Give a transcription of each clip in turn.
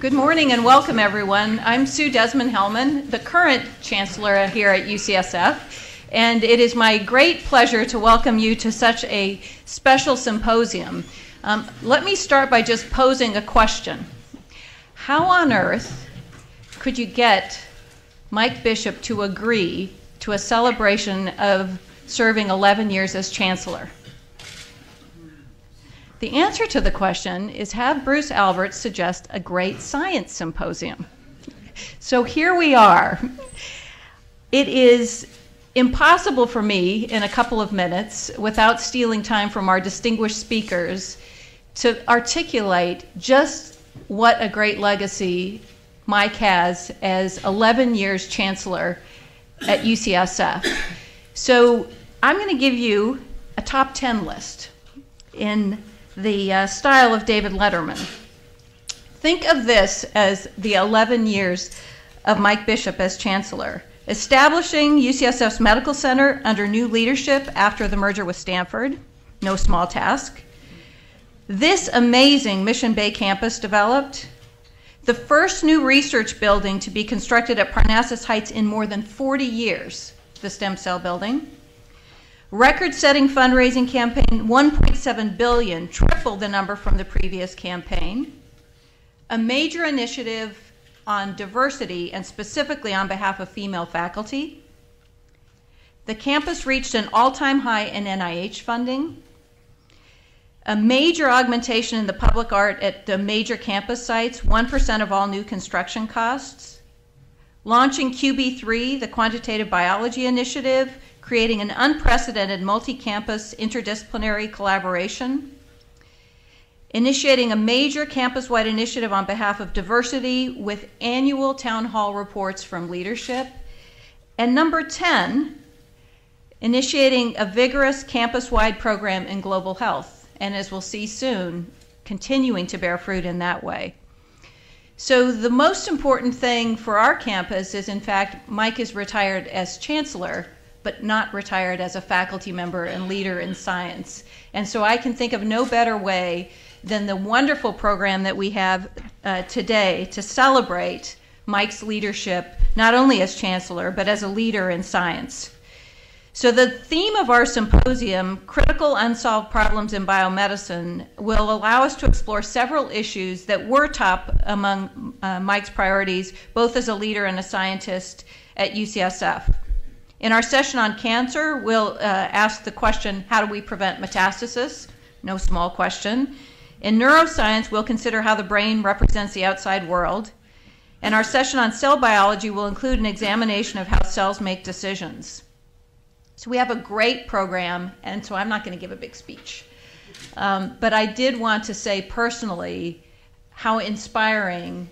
Good morning and welcome, everyone. I'm Sue Desmond Hellmann, the current Chancellor here at UCSF, and it is my great pleasure to welcome you to such a special symposium. Um, let me start by just posing a question How on earth could you get Mike Bishop to agree to a celebration of serving 11 years as Chancellor? The answer to the question is have Bruce Alberts suggest a great science symposium. So here we are. It is impossible for me in a couple of minutes, without stealing time from our distinguished speakers, to articulate just what a great legacy Mike has as 11 years chancellor at UCSF. So I'm going to give you a top 10 list in the uh, style of David Letterman. Think of this as the 11 years of Mike Bishop as chancellor. Establishing UCSF's medical center under new leadership after the merger with Stanford, no small task. This amazing Mission Bay campus developed. The first new research building to be constructed at Parnassus Heights in more than 40 years, the stem cell building Record-setting fundraising campaign, 1.7 billion, triple the number from the previous campaign. A major initiative on diversity and specifically on behalf of female faculty. The campus reached an all-time high in NIH funding. A major augmentation in the public art at the major campus sites, 1% of all new construction costs. Launching QB3, the Quantitative Biology Initiative, creating an unprecedented multi-campus interdisciplinary collaboration, initiating a major campus-wide initiative on behalf of diversity with annual town hall reports from leadership, and number 10, initiating a vigorous campus-wide program in global health, and as we'll see soon, continuing to bear fruit in that way. So the most important thing for our campus is, in fact, Mike is retired as chancellor, but not retired as a faculty member and leader in science. And so I can think of no better way than the wonderful program that we have uh, today to celebrate Mike's leadership, not only as chancellor, but as a leader in science. So, the theme of our symposium, Critical Unsolved Problems in Biomedicine, will allow us to explore several issues that were top among uh, Mike's priorities, both as a leader and a scientist at UCSF. In our session on cancer, we'll uh, ask the question how do we prevent metastasis? No small question. In neuroscience, we'll consider how the brain represents the outside world. And our session on cell biology will include an examination of how cells make decisions. So we have a great program, and so I'm not going to give a big speech. Um, but I did want to say personally how inspiring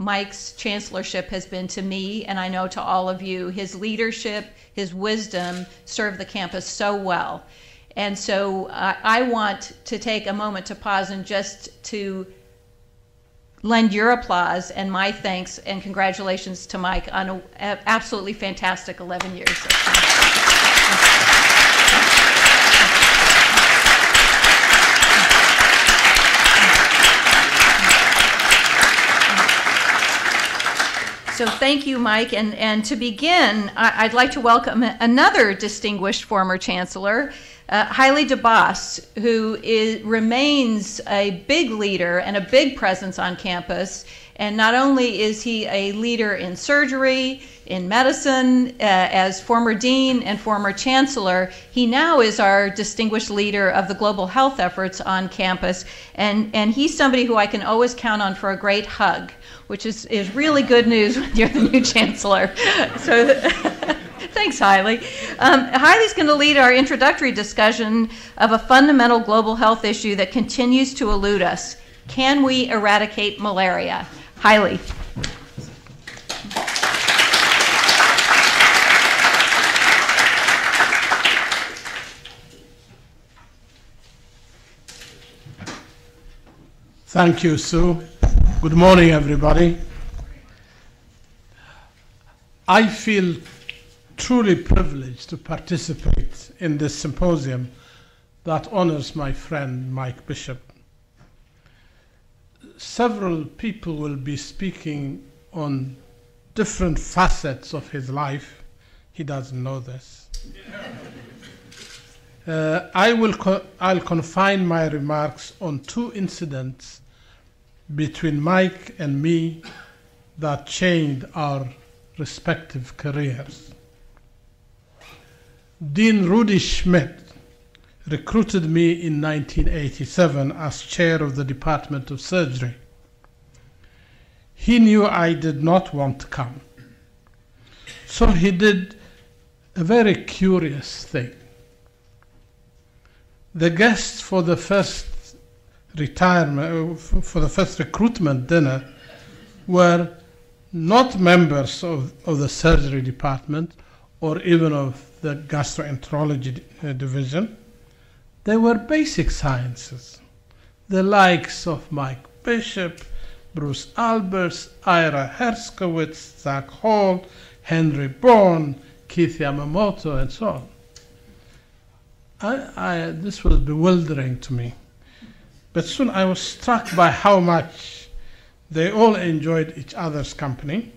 Mike's chancellorship has been to me, and I know to all of you. His leadership, his wisdom served the campus so well. And so uh, I want to take a moment to pause and just to lend your applause and my thanks and congratulations to Mike on an absolutely fantastic 11 years. So thank you, Mike. And, and to begin, I, would like to welcome another distinguished former chancellor, uh, Haile Debas, who is, remains a big leader and a big presence on campus. And not only is he a leader in surgery, in medicine, uh, as former dean and former chancellor, he now is our distinguished leader of the global health efforts on campus. And, and he's somebody who I can always count on for a great hug which is, is really good news when you're the new chancellor. So thanks, Haile. Um, Haile's going to lead our introductory discussion of a fundamental global health issue that continues to elude us. Can we eradicate malaria? Haile. Thank you, Sue. Good morning, everybody. I feel truly privileged to participate in this symposium that honors my friend Mike Bishop. Several people will be speaking on different facets of his life. He doesn't know this. Uh, I will co- I'll confine my remarks on two incidents between Mike and me that changed our respective careers. Dean Rudi Schmid recruited me in 1987 as chair of the Department of Surgery. He knew I did not want to come. So he did a very curious thing. The guests for the first retirement, uh, for the first recruitment dinner, were not members of, of the surgery department or even of the gastroenterology uh, division. They were basic sciences, the likes of Mike Bishop, Bruce Alberts, Ira Herskowitz, Zach Hall, Henry Bourne, Keith Yamamoto, and so on. I, I, this was bewildering to me. But soon I was struck by how much they all enjoyed each other's company.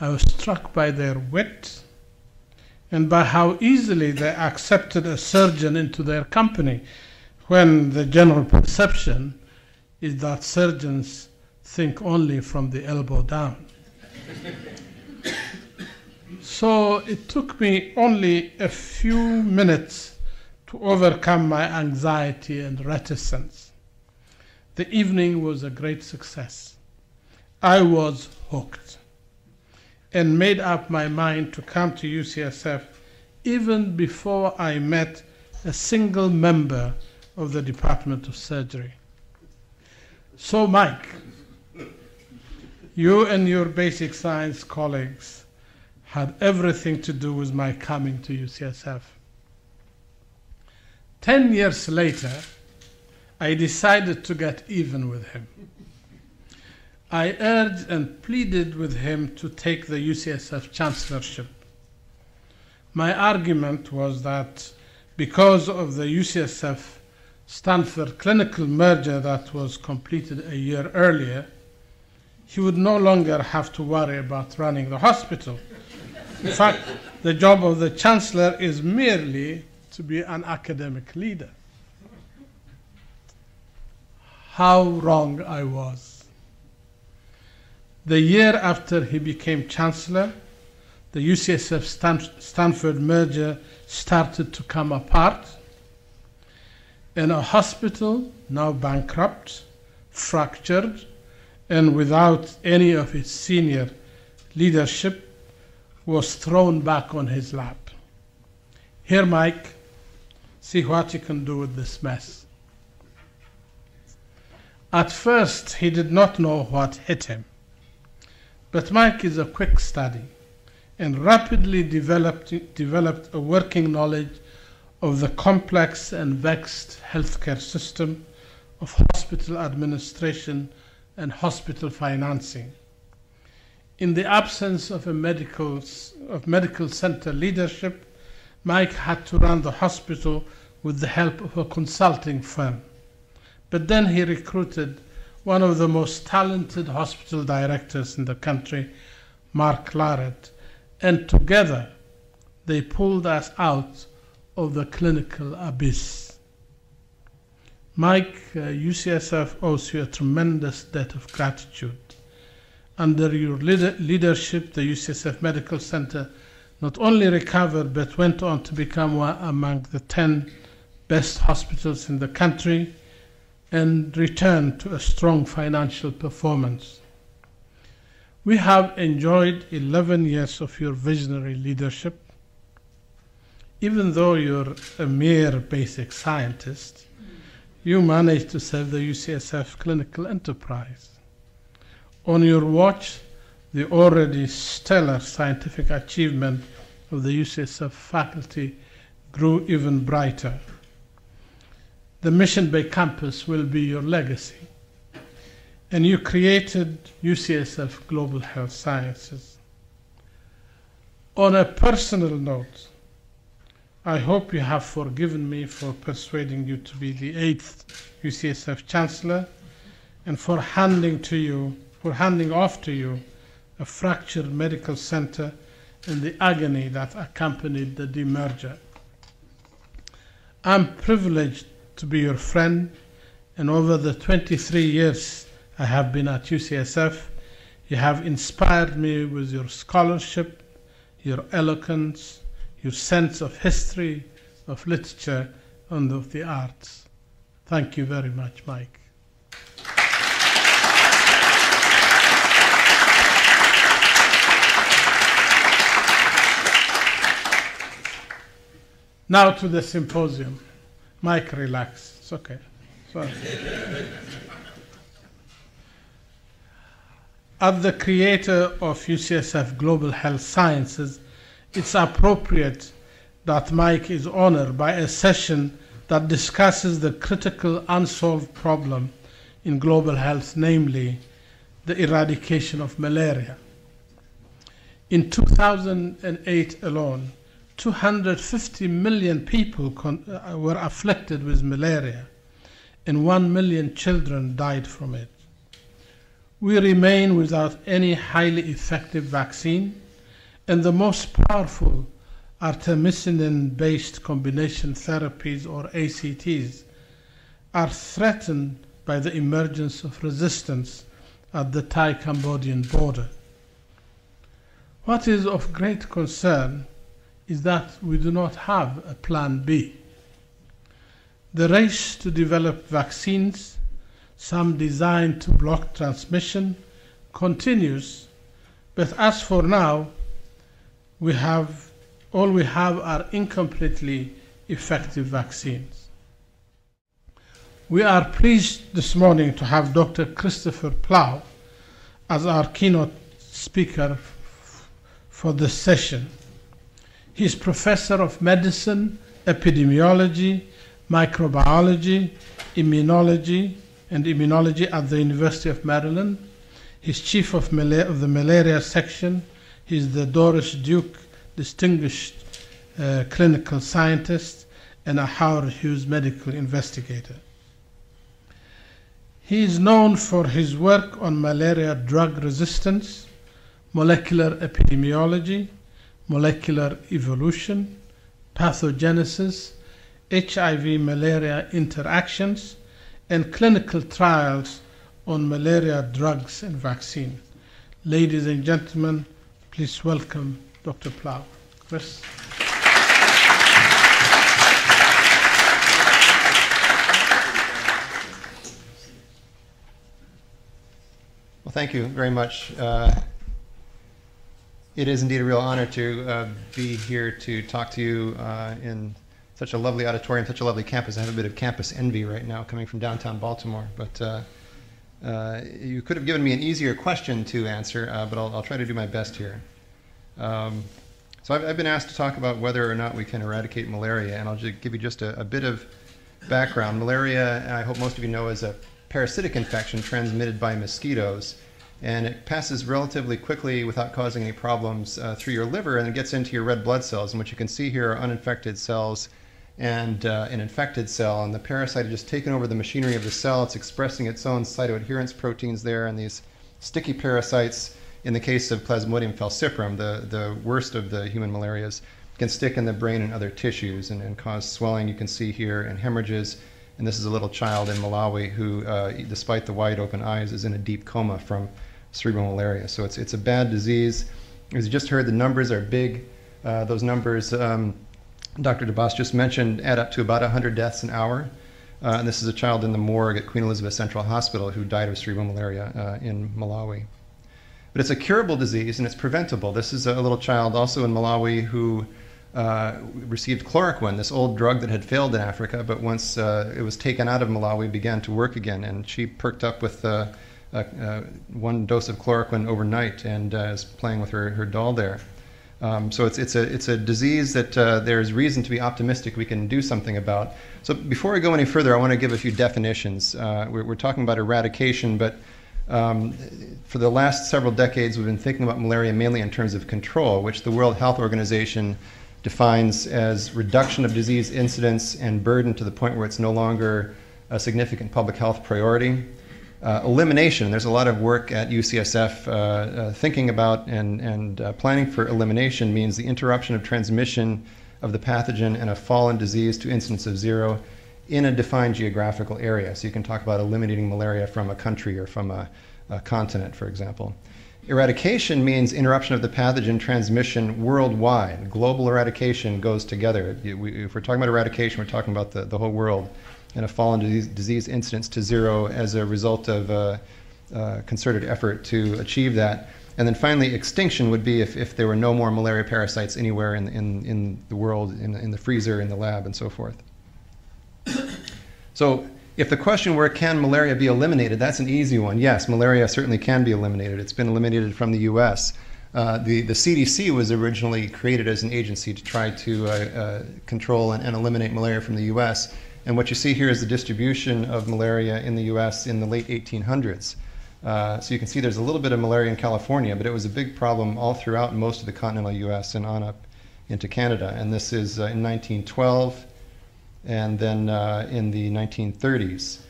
I was struck by their wit and by how easily they accepted a surgeon into their company when the general perception is that surgeons think only from the elbow down. so it took me only a few minutes to overcome my anxiety and reticence. The evening was a great success. I was hooked and made up my mind to come to UCSF even before I met a single member of the Department of Surgery. So, Mike, you and your basic science colleagues had everything to do with my coming to UCSF. Ten years later, I decided to get even with him. I urged and pleaded with him to take the UCSF chancellorship. My argument was that because of the UCSF Stanford clinical merger that was completed a year earlier, he would no longer have to worry about running the hospital. In fact, the job of the chancellor is merely to be an academic leader. How wrong I was. The year after he became chancellor, the UCSF Stanford merger started to come apart, and a hospital, now bankrupt, fractured, and without any of its senior leadership, was thrown back on his lap. Here, Mike, see what you can do with this mess. At first, he did not know what hit him. But Mike is a quick study and rapidly developed, developed a working knowledge of the complex and vexed healthcare system, of hospital administration and hospital financing. In the absence of a medical, of medical center leadership, Mike had to run the hospital with the help of a consulting firm. But then he recruited one of the most talented hospital directors in the country, Mark Laret, and together they pulled us out of the clinical abyss. Mike, uh, UCSF owes you a tremendous debt of gratitude. Under your leader- leadership, the UCSF Medical Center not only recovered but went on to become one among the 10 best hospitals in the country and return to a strong financial performance. We have enjoyed 11 years of your visionary leadership. Even though you're a mere basic scientist, you managed to save the UCSF clinical enterprise. On your watch, the already stellar scientific achievement of the UCSF faculty grew even brighter. The Mission Bay campus will be your legacy. And you created UCSF Global Health Sciences. On a personal note, I hope you have forgiven me for persuading you to be the eighth UCSF Chancellor and for handing to you, for handing off to you a fractured medical center and the agony that accompanied the demerger. I'm privileged to be your friend, and over the 23 years I have been at UCSF, you have inspired me with your scholarship, your eloquence, your sense of history, of literature, and of the arts. Thank you very much, Mike. Now to the symposium. Mike, relax. It's okay. As the creator of UCSF Global Health Sciences, it's appropriate that Mike is honored by a session that discusses the critical unsolved problem in global health, namely the eradication of malaria. In 2008 alone, 250 million people uh, were afflicted with malaria, and 1 million children died from it. We remain without any highly effective vaccine, and the most powerful artemisinin based combination therapies, or ACTs, are threatened by the emergence of resistance at the Thai Cambodian border. What is of great concern is that we do not have a plan B. The race to develop vaccines, some designed to block transmission, continues, but as for now, we have all we have are incompletely effective vaccines. We are pleased this morning to have Dr. Christopher Plowe as our keynote speaker for this session. He is professor of medicine, epidemiology, microbiology, immunology, and immunology at the University of Maryland. He's chief of, of the malaria section. He's the Doris Duke Distinguished uh, Clinical Scientist and a Howard Hughes Medical Investigator. He is known for his work on malaria drug resistance, molecular epidemiology, molecular evolution, pathogenesis, HIV malaria interactions, and clinical trials on malaria drugs and vaccine. Ladies and gentlemen, please welcome Dr. Plowe. Chris. Well, thank you very much. Uh, it is indeed a real honor to uh, be here to talk to you uh, in such a lovely auditorium, such a lovely campus. I have a bit of campus envy right now coming from downtown Baltimore, but uh, uh you could have given me an easier question to answer, uh, but I'll, I'll, try to do my best here. Um, so I've, I've, been asked to talk about whether or not we can eradicate malaria, and I'll just give you just a, a bit of background. Malaria, I hope most of you know, is a parasitic infection transmitted by mosquitoes and it passes relatively quickly without causing any problems uh, through your liver and it gets into your red blood cells. And what you can see here are uninfected cells and uh, an infected cell. And the parasite has just taken over the machinery of the cell. It's expressing its own cytoadherence proteins there. And these sticky parasites, in the case of Plasmodium falciparum, the, the worst of the human malarias, can stick in the brain and other tissues and, and cause swelling, you can see here, and hemorrhages. And this is a little child in Malawi who, uh, despite the wide open eyes, is in a deep coma from cerebral malaria. So it's, it's a bad disease. As you just heard, the numbers are big. Uh, those numbers, um, Dr. Debas just mentioned, add up to about 100 deaths an hour. Uh, and this is a child in the morgue at Queen Elizabeth Central Hospital who died of cerebral malaria uh, in Malawi. But it's a curable disease and it's preventable. This is a little child also in Malawi who uh, received chloroquine, this old drug that had failed in Africa, but once uh, it was taken out of Malawi, began to work again. And she perked up with uh, one dose of chloroquine overnight and uh, is playing with her, her doll there. Um, so it's, it's, a, it's a disease that uh, there's reason to be optimistic we can do something about. So before I go any further, I want to give a few definitions. Uh, we're, we're, talking about eradication, but um, for the last several decades, we've been thinking about malaria mainly in terms of control, which the World Health Organization defines as reduction of disease incidence and burden to the point where it's no longer a significant public health priority. Uh, elimination. There's a lot of work at UCSF uh, uh, thinking about and, and uh, planning for elimination means the interruption of transmission of the pathogen and a fall in disease to incidence of zero in a defined geographical area. So you can talk about eliminating malaria from a country or from a, a continent, for example. Eradication means interruption of the pathogen transmission worldwide. Global eradication goes together. If we're talking about eradication, we're talking about the, the whole world and a fall in disease, disease incidence to zero as a result of a, a concerted effort to achieve that. And then finally, extinction would be if, if there were no more malaria parasites anywhere in, in, in the world, in, in the freezer, in the lab, and so forth. So if the question were, can malaria be eliminated, that's an easy one. Yes, malaria certainly can be eliminated. It's been eliminated from the U.S. Uh, the, the CDC was originally created as an agency to try to uh, uh, control and, and, eliminate malaria from the U.S. And what you see here is the distribution of malaria in the U.S. in the late 1800s. Uh, so you can see there's a little bit of malaria in California, but it was a big problem all throughout most of the continental U.S. and on up into Canada. And this is uh, in 1912 and then uh, in the 1930s.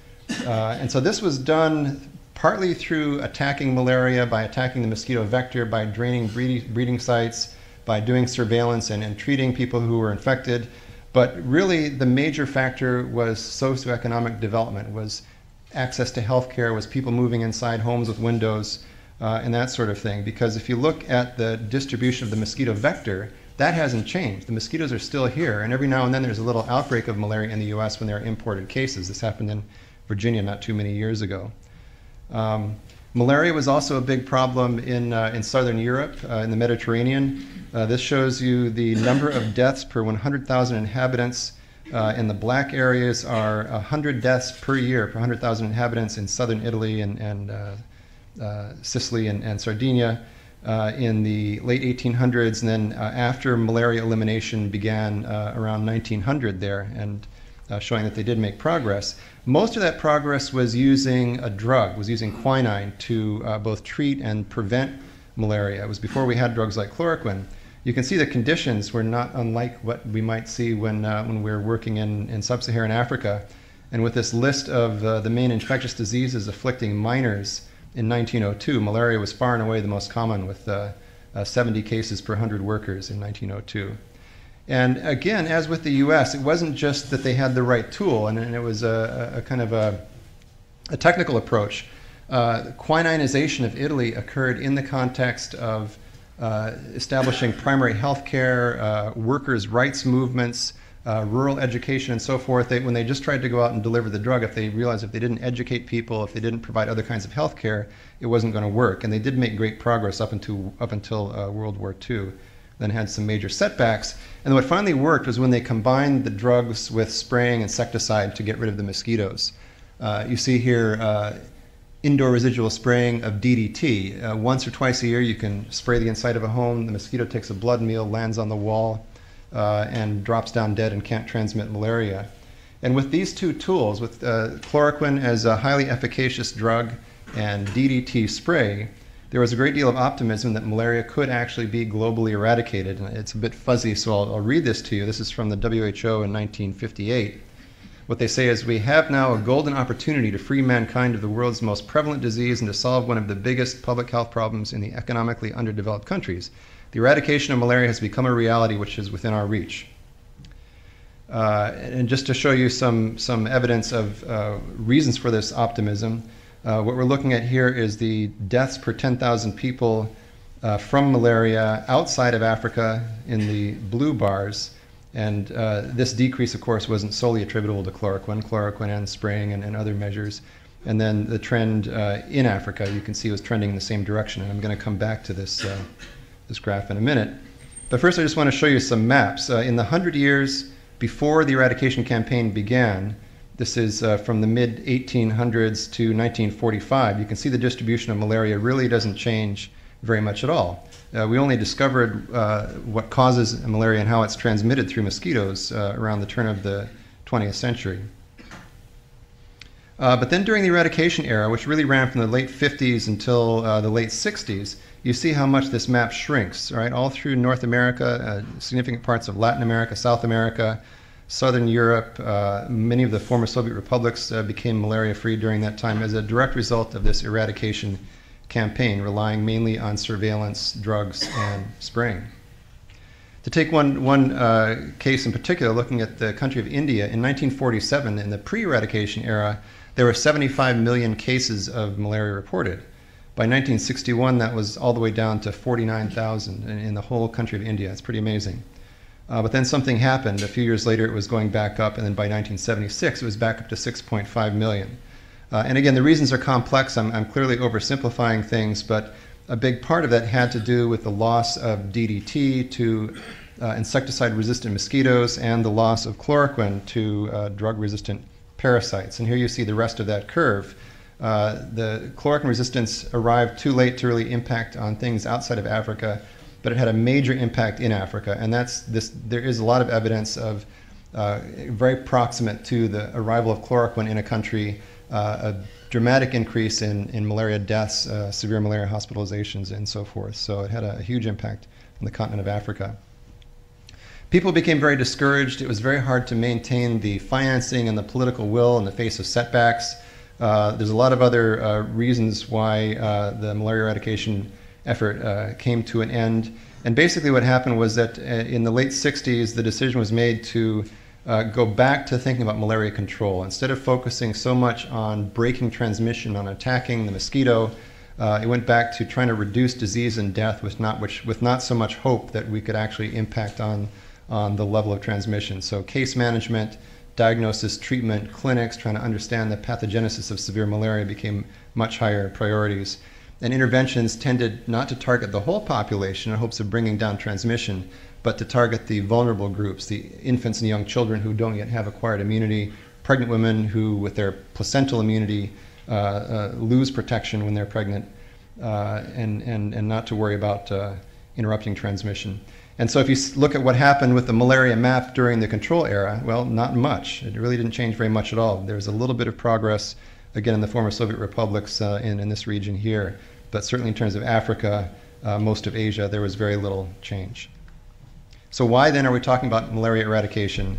Uh, and so this was done partly through attacking malaria by attacking the mosquito vector, by draining breeding, breeding sites, by doing surveillance and, and treating people who were infected. But really, the major factor was socioeconomic development, was access to health care, was people moving inside homes with windows, uh, and that sort of thing. Because if you look at the distribution of the mosquito vector, that hasn't changed. The mosquitoes are still here, and every now and then there's a little outbreak of malaria in the U.S. when there are imported cases. This happened in Virginia not too many years ago. Um, malaria was also a big problem in, uh, in southern Europe, uh, in the Mediterranean. Uh, this shows you the number of deaths per 100,000 inhabitants. Uh, in the black areas are 100 deaths per year per 100,000 inhabitants in southern Italy and, and uh, uh, Sicily and, and Sardinia uh, in the late 1800s, and then uh, after malaria elimination began uh, around 1900 there, and uh, showing that they did make progress. Most of that progress was using a drug, was using quinine to uh, both treat and prevent malaria. It was before we had drugs like chloroquine. You can see the conditions were not unlike what we might see when, uh, when we're working in, in sub Saharan Africa. And with this list of the main infectious diseases afflicting minors, in 1902, malaria was far and away the most common, with uh, uh, 70 cases per 100 workers in 1902. And again, as with the US, it wasn't just that they had the right tool, and, and it was a, a, kind of a, a technical approach. Uh, quininization of Italy occurred in the context of uh, establishing primary health care, uh, workers' rights movements, uh, rural education and so forth, they, when they just tried to go out and deliver the drug, if they realized if they didn't educate people, if they didn't provide other kinds of health care, it wasn't going to work. And they did make great progress up until, up until uh, World War II, then had some major setbacks. And what finally worked was when they combined the drugs with spraying insecticide to get rid of the mosquitoes. Uh, you see here uh, indoor residual spraying of DDT. Uh, once or twice a year, you can spray the inside of a home, the mosquito takes a blood meal, lands on the wall uh, and drops down dead and can't transmit malaria. And with these two tools, with uh, chloroquine as a highly efficacious drug and DDT spray, there was a great deal of optimism that malaria could actually be globally eradicated. It's a bit fuzzy, so I'll, I'll read this to you. This is from the WHO in 1958. What they say is, We have now a golden opportunity to free mankind of the world's most prevalent disease and to solve one of the biggest public health problems in the economically underdeveloped countries. The eradication of malaria has become a reality which is within our reach. Uh, and just to show you some, some evidence of uh, reasons for this optimism, uh, what we're looking at here is the deaths per 10,000 people uh, from malaria outside of Africa in the blue bars. And uh, this decrease, of course, wasn't solely attributable to chloroquine, chloroquine and spraying and, and other measures. And then the trend uh, in Africa, you can see, was trending in the same direction. And I'm going to come back to this this graph in a minute. But first, I just want to show you some maps. Uh, in the 100 years before the eradication campaign began, this is uh, from the mid 1800s to 1945, you can see the distribution of malaria really doesn't change very much at all. Uh, we only discovered uh, what causes malaria and how it's transmitted through mosquitoes uh, around the turn of the 20th century. Uh, but then during the eradication era, which really ran from the late 50s until uh, the late 60s, you see how much this map shrinks, right? All through North America, significant parts of Latin America, South America, Southern Europe, uh, many of the former Soviet republics uh, became malaria free during that time as a direct result of this eradication campaign, relying mainly on surveillance, drugs, and spraying. To take one, one uh, case in particular, looking at the country of India, in 1947, in the pre eradication era, there were 75 million cases of malaria reported. By 1961, that was all the way down to 49,000 in, in the whole country of India. It's pretty amazing. Uh, but then something happened. A few years later, it was going back up, and then by 1976, it was back up to 6.5 million. Uh, and again, the reasons are complex. I'm, I'm, clearly oversimplifying things, but a big part of that had to do with the loss of DDT to uh, insecticide resistant mosquitoes and the loss of chloroquine to uh, drug resistant parasites. And here you see the rest of that curve. Uh, the chloroquine resistance arrived too late to really impact on things outside of Africa but it had a major impact in Africa. And that's this. There is a lot of evidence of uh, very proximate to the arrival of chloroquine in a country, uh, a dramatic increase in, in malaria deaths, uh, severe malaria hospitalizations, and so forth. So it had a, a huge impact on the continent of Africa. People became very discouraged. It was very hard to maintain the financing and the political will in the face of setbacks. Uh, there's a lot of other uh, reasons why uh, the malaria eradication effort uh, came to an end. And basically, what happened was that uh, in the late 60s, the decision was made to uh, go back to thinking about malaria control. Instead of focusing so much on breaking transmission, on attacking the mosquito, uh, it went back to trying to reduce disease and death with not, which, with not so much hope that we could actually impact on, on the level of transmission. So, case management, diagnosis, treatment, clinics, trying to understand the pathogenesis of severe malaria became much higher priorities and interventions tended not to target the whole population in hopes of bringing down transmission, but to target the vulnerable groups, the infants and young children who don't yet have acquired immunity, pregnant women who, with their placental immunity, uh, uh, lose protection when they're pregnant, uh, and, and, and not to worry about uh, interrupting transmission. And so, if you look at what happened with the malaria map during the control era, well, not much. It really didn't change very much at all. There was a little bit of progress, again, in the former Soviet republics uh, in, in this region here but certainly in terms of Africa, uh, most of Asia, there was very little change. So, why then are we talking about malaria eradication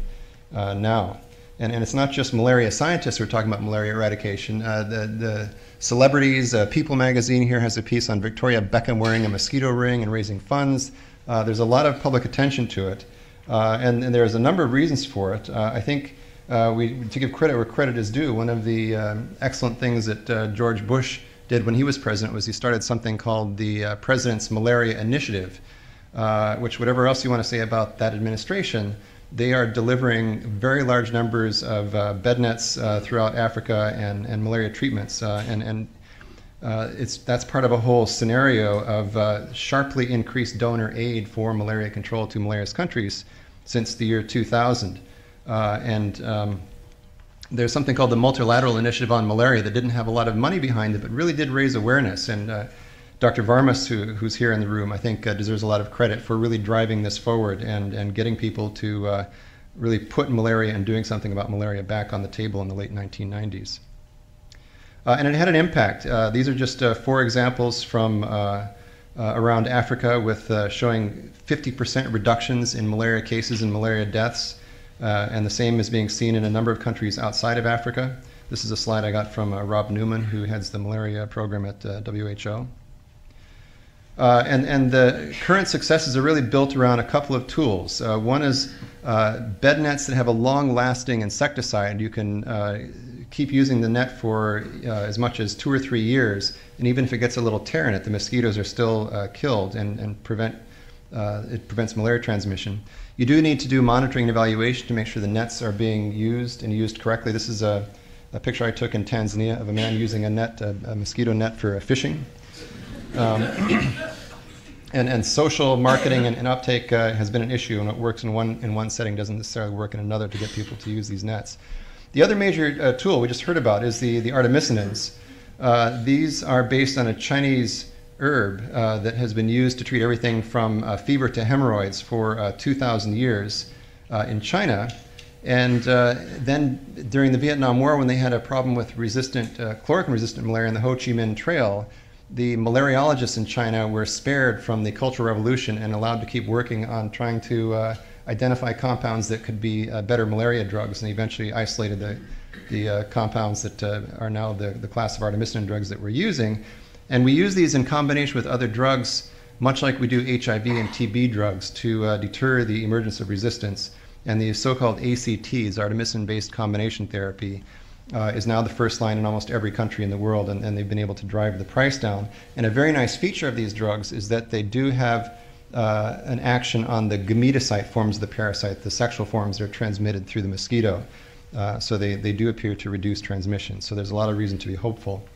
uh, now? And, and it's not just malaria scientists who are talking about malaria eradication. Uh, the, the celebrities, uh, People magazine here has a piece on Victoria Beckham wearing a mosquito ring and raising funds. Uh, there's a lot of public attention to it. And, and, there's a number of reasons for it. I think we, to give credit where credit is due, one of the um, excellent things that George Bush did when he was president was he started something called the uh, President's Malaria Initiative, uh, which, whatever else you want to say about that administration, they are delivering very large numbers of uh, bed nets uh, throughout Africa and, and malaria treatments. Uh, and and uh, it's, that's part of a whole scenario of sharply increased donor aid for malaria control to malarious countries since the year 2000. And um, there's something called the Multilateral Initiative on Malaria that didn't have a lot of money behind it, but really did raise awareness. And uh, Dr. Varmus, who, who's here in the room, I think uh, deserves a lot of credit for really driving this forward and, and getting people to uh, really put malaria and doing something about malaria back on the table in the late 1990s. Uh, and it had an impact. Uh, these are just uh, four examples from around Africa with showing 50% reductions in malaria cases and malaria deaths. Uh, and the same is being seen in a number of countries outside of Africa. This is a slide I got from uh, Rob Newman, who heads the malaria program at uh, WHO. Uh, and, and the current successes are really built around a couple of tools. Uh, one is uh, bed nets that have a long lasting insecticide. You can keep using the net for as much as two or three years, and even if it gets a little tear in it, the mosquitoes are still killed and, and prevent, it prevents malaria transmission. You do need to do monitoring and evaluation to make sure the nets are being used and used correctly. This is a, a picture I took in Tanzania of a man using a net, a, a mosquito net for fishing. Um, and, and social marketing and, and uptake uh, has been an issue, and what works in one, in one setting doesn't necessarily work in another to get people to use these nets. The other major uh, tool we just heard about is the, the artemisinins. Uh, these are based on a Chinese herb uh, that has been used to treat everything from uh, fever to hemorrhoids for uh, 2,000 years uh, in China. And uh, then during the Vietnam War, when they had a problem with resistant, uh, chloroquine resistant malaria in the Ho Chi Minh Trail, the malariologists in China were spared from the Cultural Revolution and allowed to keep working on trying to identify compounds that could be better malaria drugs, and eventually isolated the, the compounds that are now the, the class of artemisinin drugs that we're using. And we use these in combination with other drugs, much like we do HIV and TB drugs, to uh, deter the emergence of resistance. And the so called ACTs, artemisinin based combination therapy, uh, is now the first line in almost every country in the world, and, and, they've been able to drive the price down. And a very nice feature of these drugs is that they do have uh, an action on the gametocyte forms of the parasite, the sexual forms that are transmitted through the mosquito. Uh, so they, they do appear to reduce transmission. So there's a lot of reason to be hopeful.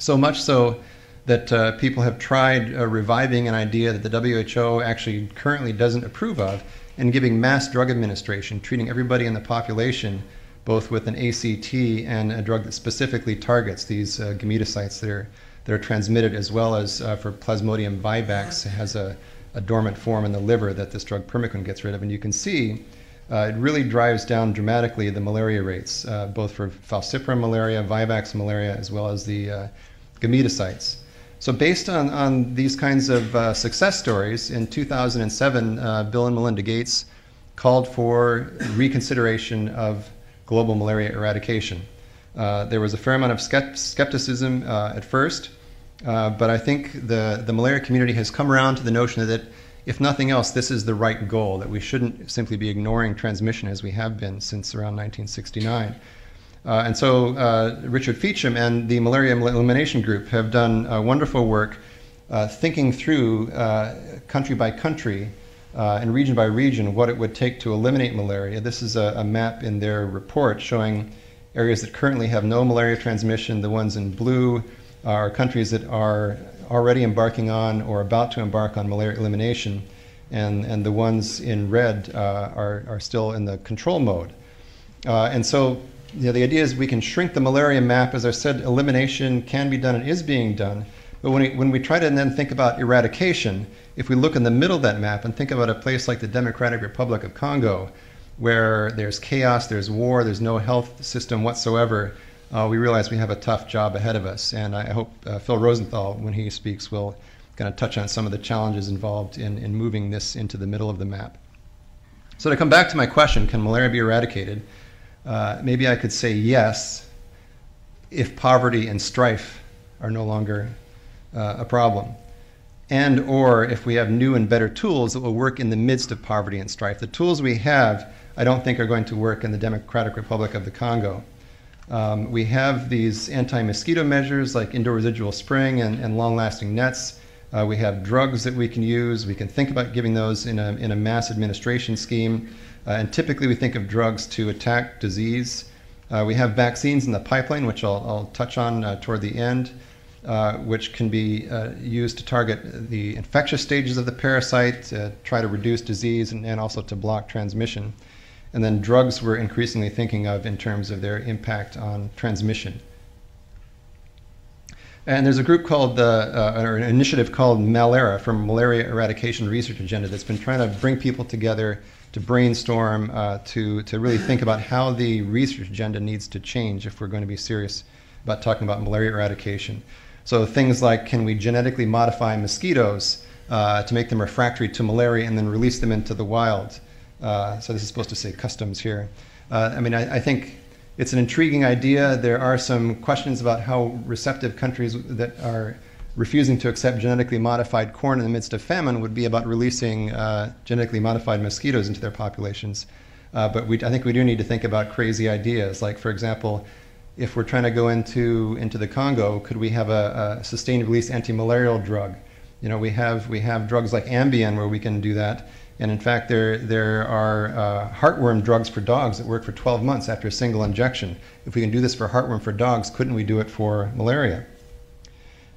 So much so that uh, people have tried uh, reviving an idea that the WHO actually currently doesn't approve of and giving mass drug administration, treating everybody in the population both with an ACT and a drug that specifically targets these uh, gametocytes that are, that are transmitted, as well as uh, for Plasmodium vivax, has a, a, dormant form in the liver that this drug primaquine gets rid of. And you can see uh, it really drives down dramatically the malaria rates, uh, both for falciparum malaria, vivax malaria, as well as the uh, gametocytes. So, based on, on these kinds of uh, success stories, in 2007, Bill and Melinda Gates called for reconsideration of global malaria eradication. Uh, there was a fair amount of skepticism uh, at first, uh, but I think the, the malaria community has come around to the notion that, if nothing else, this is the right goal, that we shouldn't simply be ignoring transmission as we have been since around 1969. Uh, and so uh, Richard Feachem and the Malaria Elimination Group have done wonderful work uh, thinking through country by country uh, and region by region what it would take to eliminate malaria. This is a, a, map in their report showing areas that currently have no malaria transmission. The ones in blue are countries that are already embarking on or about to embark on malaria elimination. And, and the ones in red uh, are, are still in the control mode. Uh, and so you know, the idea is we can shrink the malaria map. As I said, elimination can be done and is being done. But when we, when we try to then think about eradication, if we look in the middle of that map and think about a place like the Democratic Republic of Congo, where there's chaos, there's war, there's no health system whatsoever, uh, we realize we have a tough job ahead of us. And I hope uh, Phil Rosenthal, when he speaks, will kind of touch on some of the challenges involved in, in moving this into the middle of the map. So to come back to my question, can malaria be eradicated? Uh, maybe I could say yes if poverty and strife are no longer uh, a problem and or if we have new and better tools that will work in the midst of poverty and strife. The tools we have, I don't think are going to work in the Democratic Republic of the Congo. Um, we have these anti-mosquito measures like indoor residual spraying and, and long-lasting nets. Uh, we have drugs that we can use. We can think about giving those in a, in a mass administration scheme. Uh, and typically we think of drugs to attack disease. Uh, we have vaccines in the pipeline, which I'll, I'll touch on uh, toward the end. Uh, which can be uh, used to target the infectious stages of the parasite, to try to reduce disease, and, and, also to block transmission. And then drugs we're increasingly thinking of in terms of their impact on transmission. And there's a group called, uh, uh or an initiative called Malera from Malaria Eradication Research Agenda that's been trying to bring people together to brainstorm, uh, to, to really think about how the research agenda needs to change if we're going to be serious about talking about malaria eradication. So things like can we genetically modify mosquitoes uh, to make them refractory to malaria and then release them into the wild? Uh, so this is supposed to say customs here. Uh, I mean, I, I, think it's an intriguing idea. There are some questions about how receptive countries that are refusing to accept genetically modified corn in the midst of famine would be about releasing uh, genetically modified mosquitoes into their populations. Uh, but we, I think we do need to think about crazy ideas, like, for example, if we're trying to go into into the Congo, could we have a, a sustained release anti-malarial drug? You know, we have we have drugs like Ambien where we can do that, and in fact, there there are uh, heartworm drugs for dogs that work for 12 months after a single injection. If we can do this for heartworm for dogs, couldn't we do it for malaria?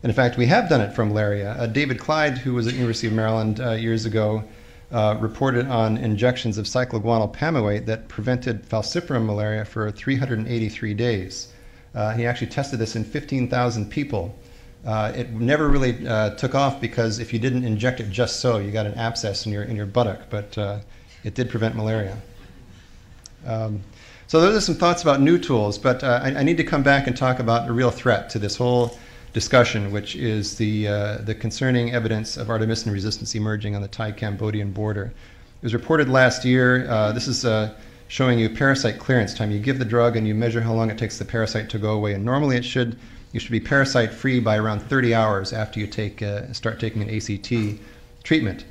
And in fact, we have done it for malaria. Uh, David Clyde, who was at University of Maryland uh, years ago, uh, reported on injections of cycloguanil pamoate that prevented falciparum malaria for 383 days. Uh, he actually tested this in 15,000 people. Uh, it never really uh, took off because if you didn't inject it just so, you got an abscess in your, in your buttock, but it did prevent malaria. Um, so those are some thoughts about new tools, but I, I, need to come back and talk about a real threat to this whole discussion, which is the, uh, the concerning evidence of artemisinin resistance emerging on the Thai-Cambodian border. It was reported last year. Uh, this is uh, showing you parasite clearance time. You give the drug and you measure how long it takes the parasite to go away. And normally it should you should be parasite free by around 30 hours after you take uh, start taking an ACT treatment.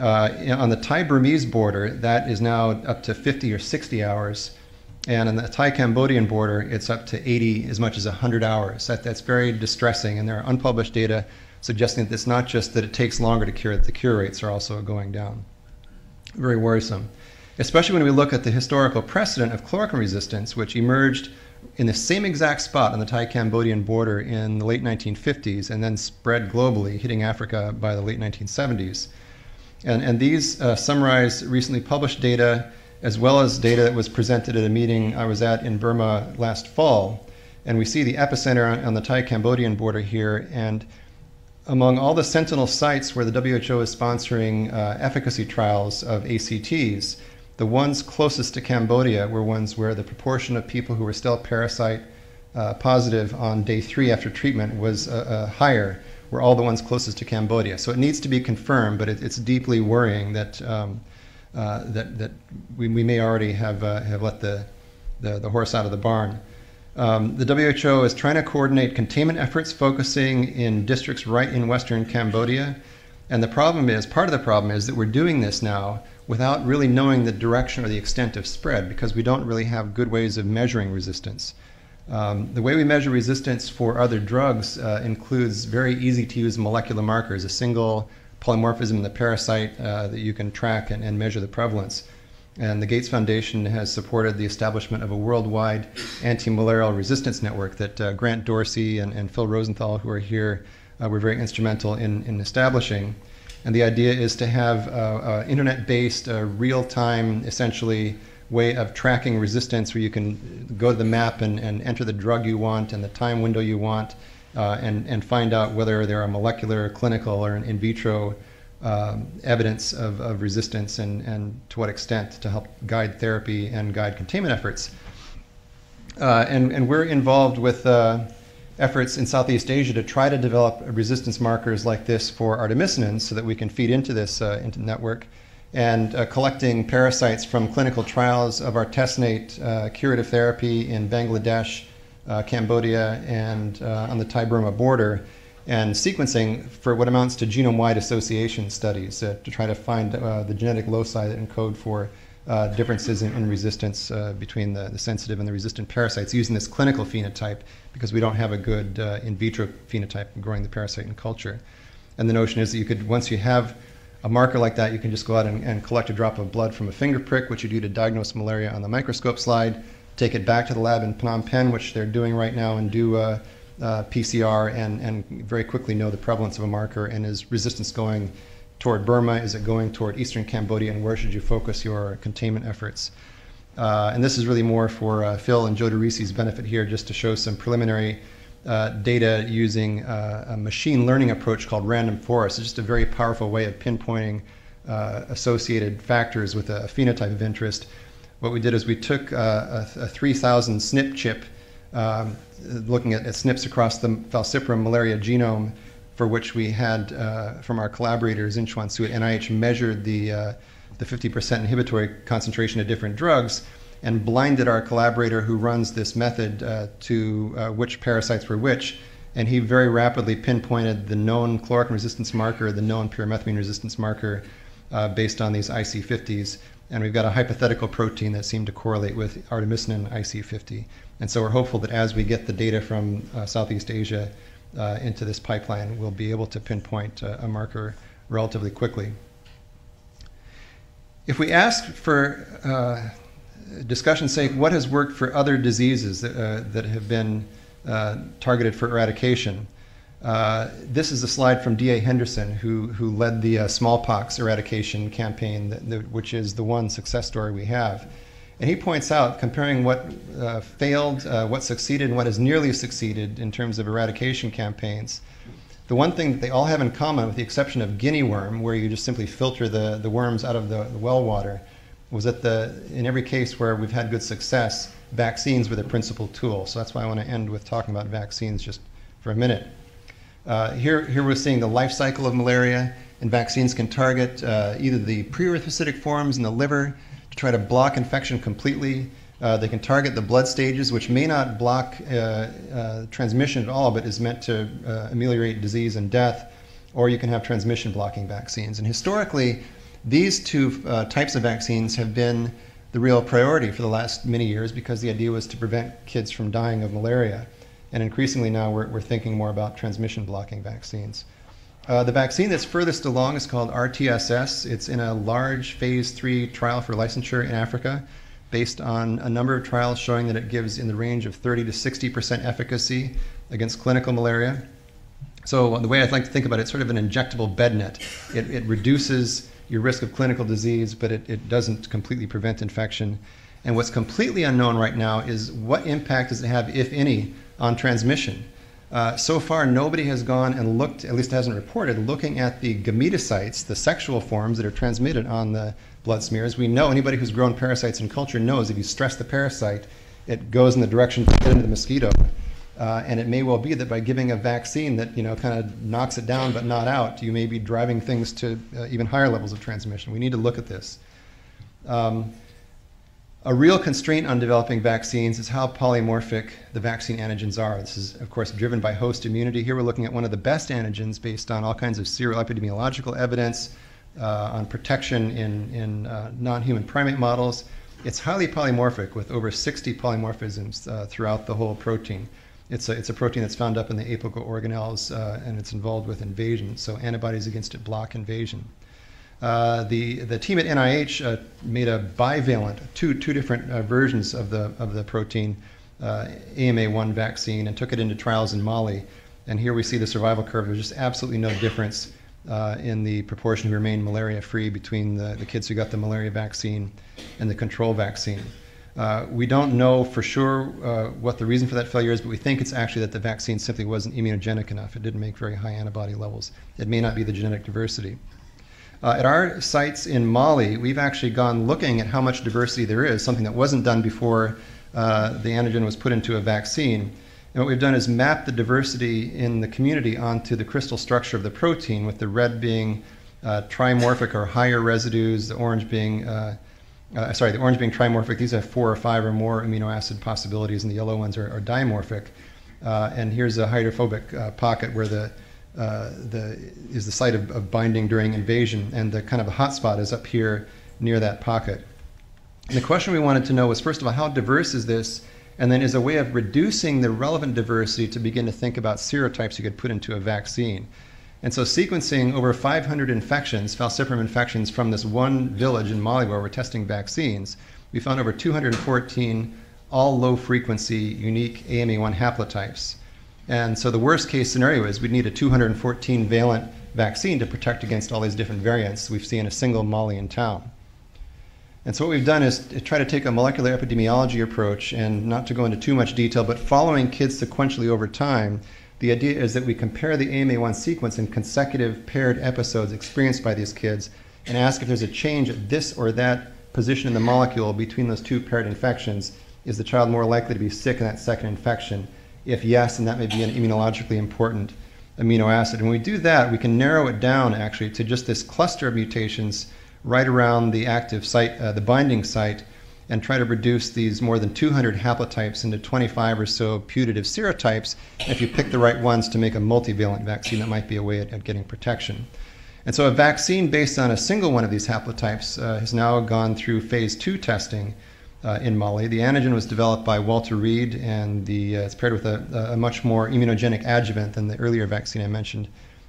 Uh, on the Thai-Burmese border, that is now up to 50 or 60 hours. And on the Thai-Cambodian border, it's up to 80, as much as 100 hours. That, that's very distressing, and there are unpublished data suggesting that it's not just that it takes longer to cure, that the cure rates are also going down. Very worrisome. Especially when we look at the historical precedent of chloroquine resistance, which emerged in the same exact spot on the Thai-Cambodian border in the late 1950s and then spread globally, hitting Africa by the late 1970s. And, and these uh, summarize recently published data as well as data that was presented at a meeting I was at in Burma last fall. And we see the epicenter on, the Thai Cambodian border here. And among all the sentinel sites where the WHO is sponsoring uh, efficacy trials of ACTs, the ones closest to Cambodia were ones where the proportion of people who were still parasite uh, positive on day three after treatment was uh, uh higher were all the ones closest to Cambodia. So it needs to be confirmed, but it, it's deeply worrying that, um, uh, that, that we, we, may already have, uh, have let the, the, the, horse out of the barn. Um, the WHO is trying to coordinate containment efforts focusing in districts right in western Cambodia. And the problem is, part of the problem is that we're doing this now without really knowing the direction or the extent of spread because we don't really have good ways of measuring resistance. Um, the way we measure resistance for other drugs uh, includes very easy to use molecular markers, a single polymorphism in the parasite uh, that you can track and, and, measure the prevalence. And the Gates Foundation has supported the establishment of a worldwide anti malarial resistance network that uh, Grant Dorsey and, and, Phil Rosenthal, who are here, uh, were very instrumental in, in, establishing. And the idea is to have uh, uh, internet based, real time, essentially way of tracking resistance where you can go to the map and, and enter the drug you want and the time window you want uh, and, and find out whether there are molecular, clinical, or in vitro um, evidence of, of resistance and, and to what extent to help guide therapy and guide containment efforts. Uh, and, and we're involved with uh, efforts in Southeast Asia to try to develop resistance markers like this for artemisinin so that we can feed into this uh, into network and uh, collecting parasites from clinical trials of artesunate uh, curative therapy in Bangladesh, uh, Cambodia, and uh, on the Thai Burma border, and sequencing for what amounts to genome wide association studies uh, to try to find uh, the genetic loci that encode for differences in, in resistance between the, the, sensitive and the resistant parasites using this clinical phenotype because we don't have a good in vitro phenotype growing the parasite in culture. And the notion is that you could, once you have a marker like that, you can just go out and, and, collect a drop of blood from a finger prick, which you do to diagnose malaria on the microscope slide, take it back to the lab in Phnom Penh, which they're doing right now, and do uh, uh, PCR and, and very quickly know the prevalence of a marker and is resistance going toward Burma? Is it going toward eastern Cambodia? And where should you focus your containment efforts? Uh, and this is really more for uh, Phil and Joe DeRisi's benefit here, just to show some preliminary data using a machine learning approach called random forest. It's just a very powerful way of pinpointing associated factors with a, phenotype of interest. What we did is we took a, a 3,000 SNP chip, um, looking at, at, SNPs across the falciparum malaria genome, for which we had uh, from our collaborators in Chuansu at NIH measured the uh, the 50% inhibitory concentration of different drugs and blinded our collaborator who runs this method uh, to uh, which parasites were which. And he very rapidly pinpointed the known chloroquine resistance marker, the known pyrimethamine resistance marker, uh, based on these IC50s. And we've got a hypothetical protein that seemed to correlate with artemisinin IC50. And so we're hopeful that as we get the data from uh, Southeast Asia uh, into this pipeline, we'll be able to pinpoint uh, a marker relatively quickly. If we ask for discussion's sake, what has worked for other diseases that, uh, that have been uh, targeted for eradication? Uh, this is a slide from D.A. Henderson, who, who led the uh, smallpox eradication campaign, that, that, which is the one success story we have. And he points out, comparing what uh, failed, uh, what succeeded, and what has nearly succeeded in terms of eradication campaigns, the one thing that they all have in common, with the exception of guinea worm, where you just simply filter the, the worms out of the, the well water, was that the, in every case where we've had good success, vaccines were the principal tool. So that's why I want to end with talking about vaccines just for a minute. Uh, here, here we're seeing the life cycle of malaria. And vaccines can target uh, either the pre-erythrocytic forms in the liver to try to block infection completely. Uh, they can target the blood stages, which may not block uh, uh, transmission at all, but is meant to ameliorate disease and death. Or you can have transmission blocking vaccines. And historically, these two types of vaccines have been the real priority for the last many years because the idea was to prevent kids from dying of malaria. And increasingly now we're, we're thinking more about transmission blocking vaccines. Uh, the vaccine that's furthest along is called RTSS. It's in a large phase three trial for licensure in Africa, based on a number of trials showing that it gives in the range of 30 to 60 percent efficacy against clinical malaria. So the way I'd like to think about it, it's sort of an injectable bed net. It, it reduces your risk of clinical disease, but it, it doesn't completely prevent infection. And what's completely unknown right now is what impact does it have, if any, on transmission. Uh, so far, nobody has gone and looked, at least hasn't reported, looking at the gametocytes, the sexual forms that are transmitted on the blood smears. We know anybody who's grown parasites in culture knows if you stress the parasite, it goes in the direction to get into the mosquito. Uh, and it may well be that by giving a vaccine that you know kind of knocks it down but not out, you may be driving things to uh, even higher levels of transmission. We need to look at this. Um, a real constraint on developing vaccines is how polymorphic the vaccine antigens are. This is, of course, driven by host immunity. Here we're looking at one of the best antigens based on all kinds of serial epidemiological evidence uh, on protection in, in uh, non human primate models. It's highly polymorphic with over 60 polymorphisms uh, throughout the whole protein. It's a, it's a protein that's found up in the apical organelles uh, and it's involved with invasion, so antibodies against it block invasion. Uh, the, the team at NIH uh, made a bivalent, two, two different uh, versions of the, of the protein, uh, AMA1 vaccine, and took it into trials in Mali. And here we see the survival curve. There's just absolutely no difference uh, in the proportion who remained malaria free between the, the kids who got the malaria vaccine and the control vaccine. We don't know for sure what the reason for that failure is, but we think it's actually that the vaccine simply wasn't immunogenic enough. It didn't make very high antibody levels. It may not be the genetic diversity. Uh, at our sites in Mali, we've actually gone looking at how much diversity there is, something that wasn't done before uh, the antigen was put into a vaccine. And what we've done is map the diversity in the community onto the crystal structure of the protein, with the red being uh, trimorphic or higher residues, the orange being uh, uh, sorry, the orange being trimorphic, these have four or five or more amino acid possibilities, and the yellow ones are, are dimorphic. Uh, and here's a hydrophobic pocket where the uh, the, is the site of, of, binding during invasion, and the kind of a hotspot is up here near that pocket. And the question we wanted to know was first of all, how diverse is this? And then, is a way of reducing the relevant diversity to begin to think about serotypes you could put into a vaccine. And so, sequencing over 500 infections, falciparum infections, from this one village in Mali where we're testing vaccines, we found over 214 all low frequency unique AMA1 haplotypes. And so the worst case scenario is we'd need a 214 valent vaccine to protect against all these different variants we've seen in a single Malian town. And so what we've done is try to take a molecular epidemiology approach and not to go into too much detail, but following kids sequentially over time, the idea is that we compare the AMA1 sequence in consecutive paired episodes experienced by these kids and ask if there's a change at this or that position in the molecule between those two paired infections. Is the child more likely to be sick in that second infection? If yes, then that may be an immunologically important amino acid. And when we do that, we can narrow it down actually to just this cluster of mutations right around the active site, uh, the binding site, and try to reduce these more than 200 haplotypes into 25 or so putative serotypes. If you pick the right ones to make a multivalent vaccine, that might be a way at, at getting protection. And so a vaccine based on a single one of these haplotypes uh, has now gone through phase two testing uh, in Mali. The antigen was developed by Walter Reed, and the, uh, it's paired with a, a, much more immunogenic adjuvant than the earlier vaccine I mentioned.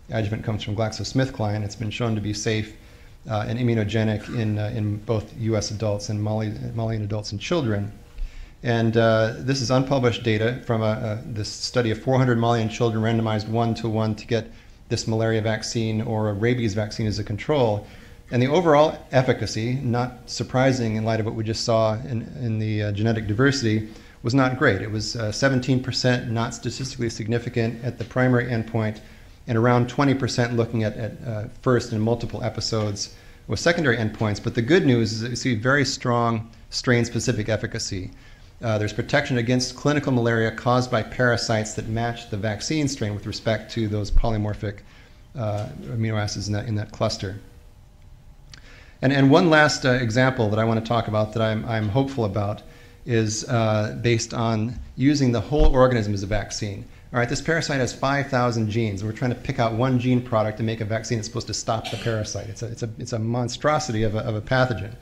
Adjuvant comes from GlaxoSmithKline. It's been shown to be safe uh, and immunogenic in, uh, in both U.S. adults and Mali, Malian adults and children. And uh, this is unpublished data from a, a, this study of 400 Malian children randomized one to one to get this malaria vaccine or a rabies vaccine as a control. And the overall efficacy, not surprising in light of what we just saw in, in the uh, genetic diversity, was not great. It was uh, 17% not statistically significant at the primary endpoint, and around 20% looking at, at uh, first and multiple episodes with secondary endpoints. But the good news is that you see very strong strain specific efficacy. Uh, there's protection against clinical malaria caused by parasites that match the vaccine strain with respect to those polymorphic uh, amino acids in that, in that cluster. And, and one last uh, example that I want to talk about that I'm, I'm hopeful about is uh, based on using the whole organism as a vaccine. All right, this parasite has 5,000 genes. We're trying to pick out one gene product to make a vaccine that's supposed to stop the parasite. It's a, it's a, it's a monstrosity of a, of a pathogen.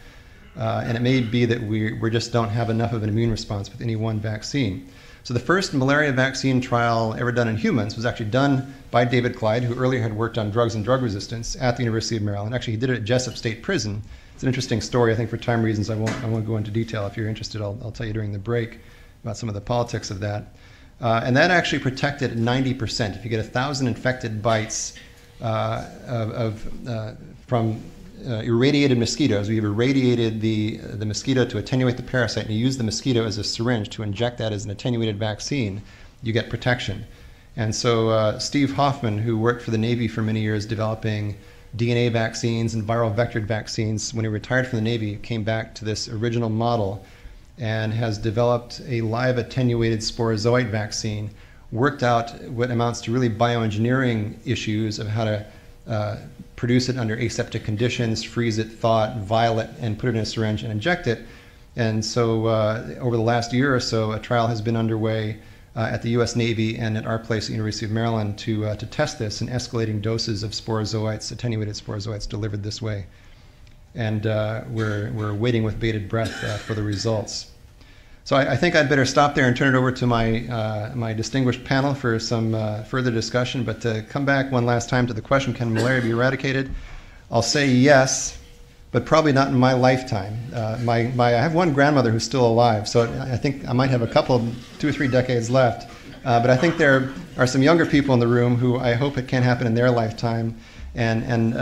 Uh, and it may be that we, we just don't have enough of an immune response with any one vaccine. So the first malaria vaccine trial ever done in humans was actually done by David Clyde, who earlier had worked on drugs and drug resistance at the University of Maryland. Actually, he did it at Jessup State Prison. It's an interesting story. I think for time reasons, I won't, I won't go into detail. If you're interested, I'll, I'll tell you during the break about some of the politics of that. Uh, and that actually protected 90%. If you get 1,000 infected bites uh, of, of uh, from uh, irradiated mosquitoes, we've irradiated the, the mosquito to attenuate the parasite, and you use the mosquito as a syringe to inject that as an attenuated vaccine, you get protection. And so uh, Steve Hoffman, who worked for the Navy for many years developing DNA vaccines and viral vectored vaccines, when he retired from the Navy, came back to this original model and has developed a live attenuated sporozoite vaccine, worked out what amounts to really bioengineering issues of how to uh, produce it under aseptic conditions, freeze it, thaw it, vial it, and put it in a syringe and inject it. And so, uh, over the last year or so, a trial has been underway uh, at the U.S. Navy and at our place at the University of Maryland to, uh, to test this in escalating doses of sporozoites, attenuated sporozoites delivered this way and uh, we're, we're waiting with bated breath uh, for the results. So I, I, think I'd better stop there and turn it over to my, uh, my distinguished panel for some uh, further discussion. But to come back one last time to the question, can malaria be eradicated? I'll say yes, but probably not in my lifetime. Uh, my, my, I have one grandmother who's still alive, so I think I might have a couple, two or three decades left. Uh, but I think there are some younger people in the room who I hope it can happen in their lifetime. And, and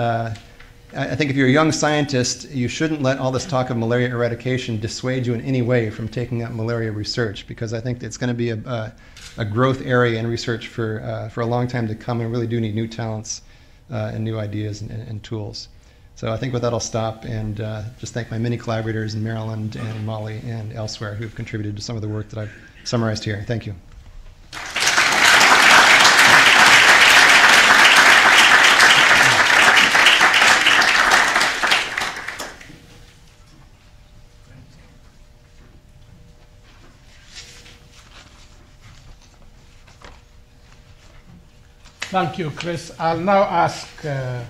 I think if you're a young scientist, you shouldn't let all this talk of malaria eradication dissuade you in any way from taking up malaria research, because I think it's going to be a, a, a growth area in research for, uh, for a long time to come, and really do need new talents uh, and new ideas and, and, tools. So I think with that, I'll stop and uh, just thank my many collaborators in Maryland and Mali and elsewhere who have contributed to some of the work that I've summarized here. Thank you. Thank you, Chris. I'll now ask uh,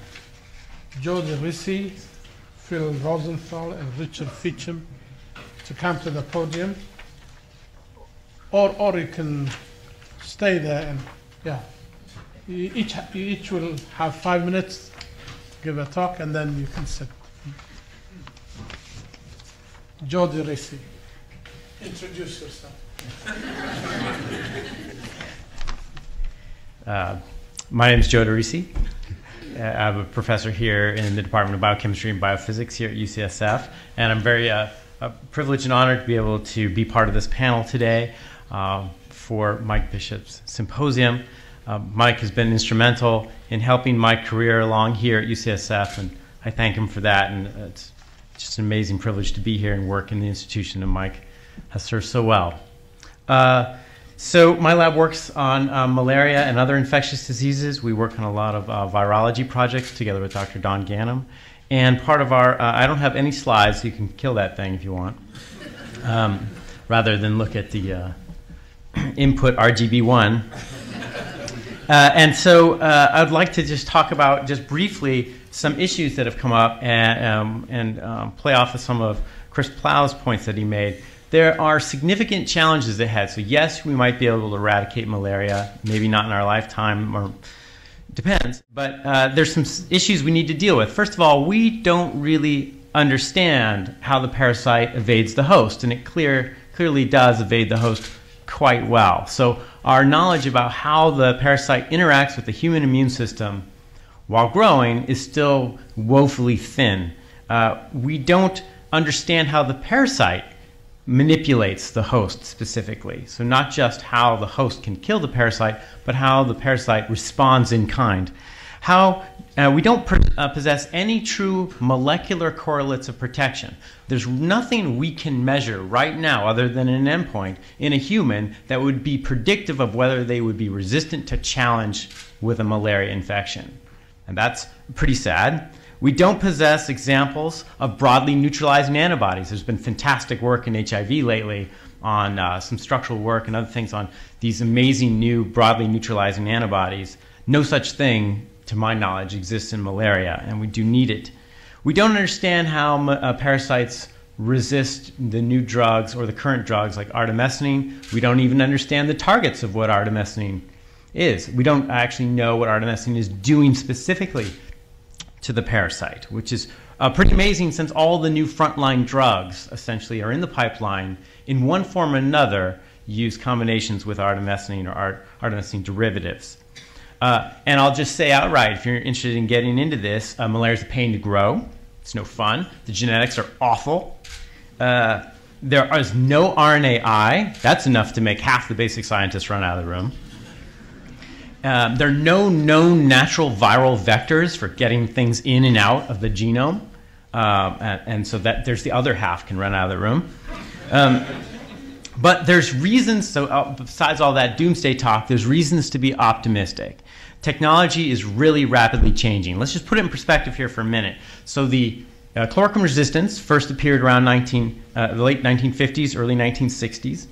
Joe DeRisi, Phil Rosenthal, and Richard Feacham to come to the podium. Or, or you can stay there and, yeah. You each, you each will have five minutes to give a talk and then you can sit. Joe DeRisi, introduce yourself. Uh, my name is Joe DeRisi. Uh, I'm a professor here in the Department of Biochemistry and Biophysics here at UCSF, and I'm very uh, privileged and honored to be able to be part of this panel today uh, for Mike Bishop's symposium. Uh, Mike has been instrumental in helping my career along here at UCSF, and I thank him for that. And it's just an amazing privilege to be here and work in the institution that Mike has served so well. Uh, so my lab works on uh, malaria and other infectious diseases. We work on a lot of uh, virology projects together with Dr. Don Ganem. And part of our, uh, I don't have any slides, so you can kill that thing if you want, um, rather than look at the uh, input RGB1. Uh, and so uh, I'd like to just talk about, just briefly, some issues that have come up and, um, and um, play off of some of Chris Plow's points that he made there are significant challenges ahead. So yes, we might be able to eradicate malaria, maybe not in our lifetime, or depends. But uh, there's some issues we need to deal with. First of all, we don't really understand how the parasite evades the host, and it clear, clearly does evade the host quite well. So our knowledge about how the parasite interacts with the human immune system while growing is still woefully thin. Uh, we don't understand how the parasite manipulates the host specifically. So, not just how the host can kill the parasite, but how the parasite responds in kind. How uh, we don't uh, possess any true molecular correlates of protection. There's nothing we can measure right now, other than an endpoint, in a human that would be predictive of whether they would be resistant to challenge with a malaria infection. and that's pretty sad. We don't possess examples of broadly neutralizing antibodies. There's been fantastic work in HIV lately on uh, some structural work and other things on these amazing new broadly neutralizing antibodies. No such thing, to my knowledge, exists in malaria, and we do need it. We don't understand how uh, parasites resist the new drugs or the current drugs like artemisinin. We don't even understand the targets of what artemisinin is. We don't actually know what artemisinin is doing specifically to the parasite, which is uh, pretty amazing since all the new frontline drugs essentially are in the pipeline in one form or another use combinations with artemisinin or art, artemisinin derivatives. Uh, and I'll just say outright, if you're interested in getting into this, uh, malaria is a pain to grow. It's no fun. The genetics are awful. Uh, there is no RNAi. That's enough to make half the basic scientists run out of the room. Um, there are no known natural viral vectors for getting things in and out of the genome. Um, and, and, so that there's the other half can run out of the room. Um, but there's reasons, so uh, besides all that doomsday talk, there's reasons to be optimistic. Technology is really rapidly changing. Let's just put it in perspective here for a minute. So the uh, chloroquine resistance first appeared around 19, uh, the late 1950s, early 1960s,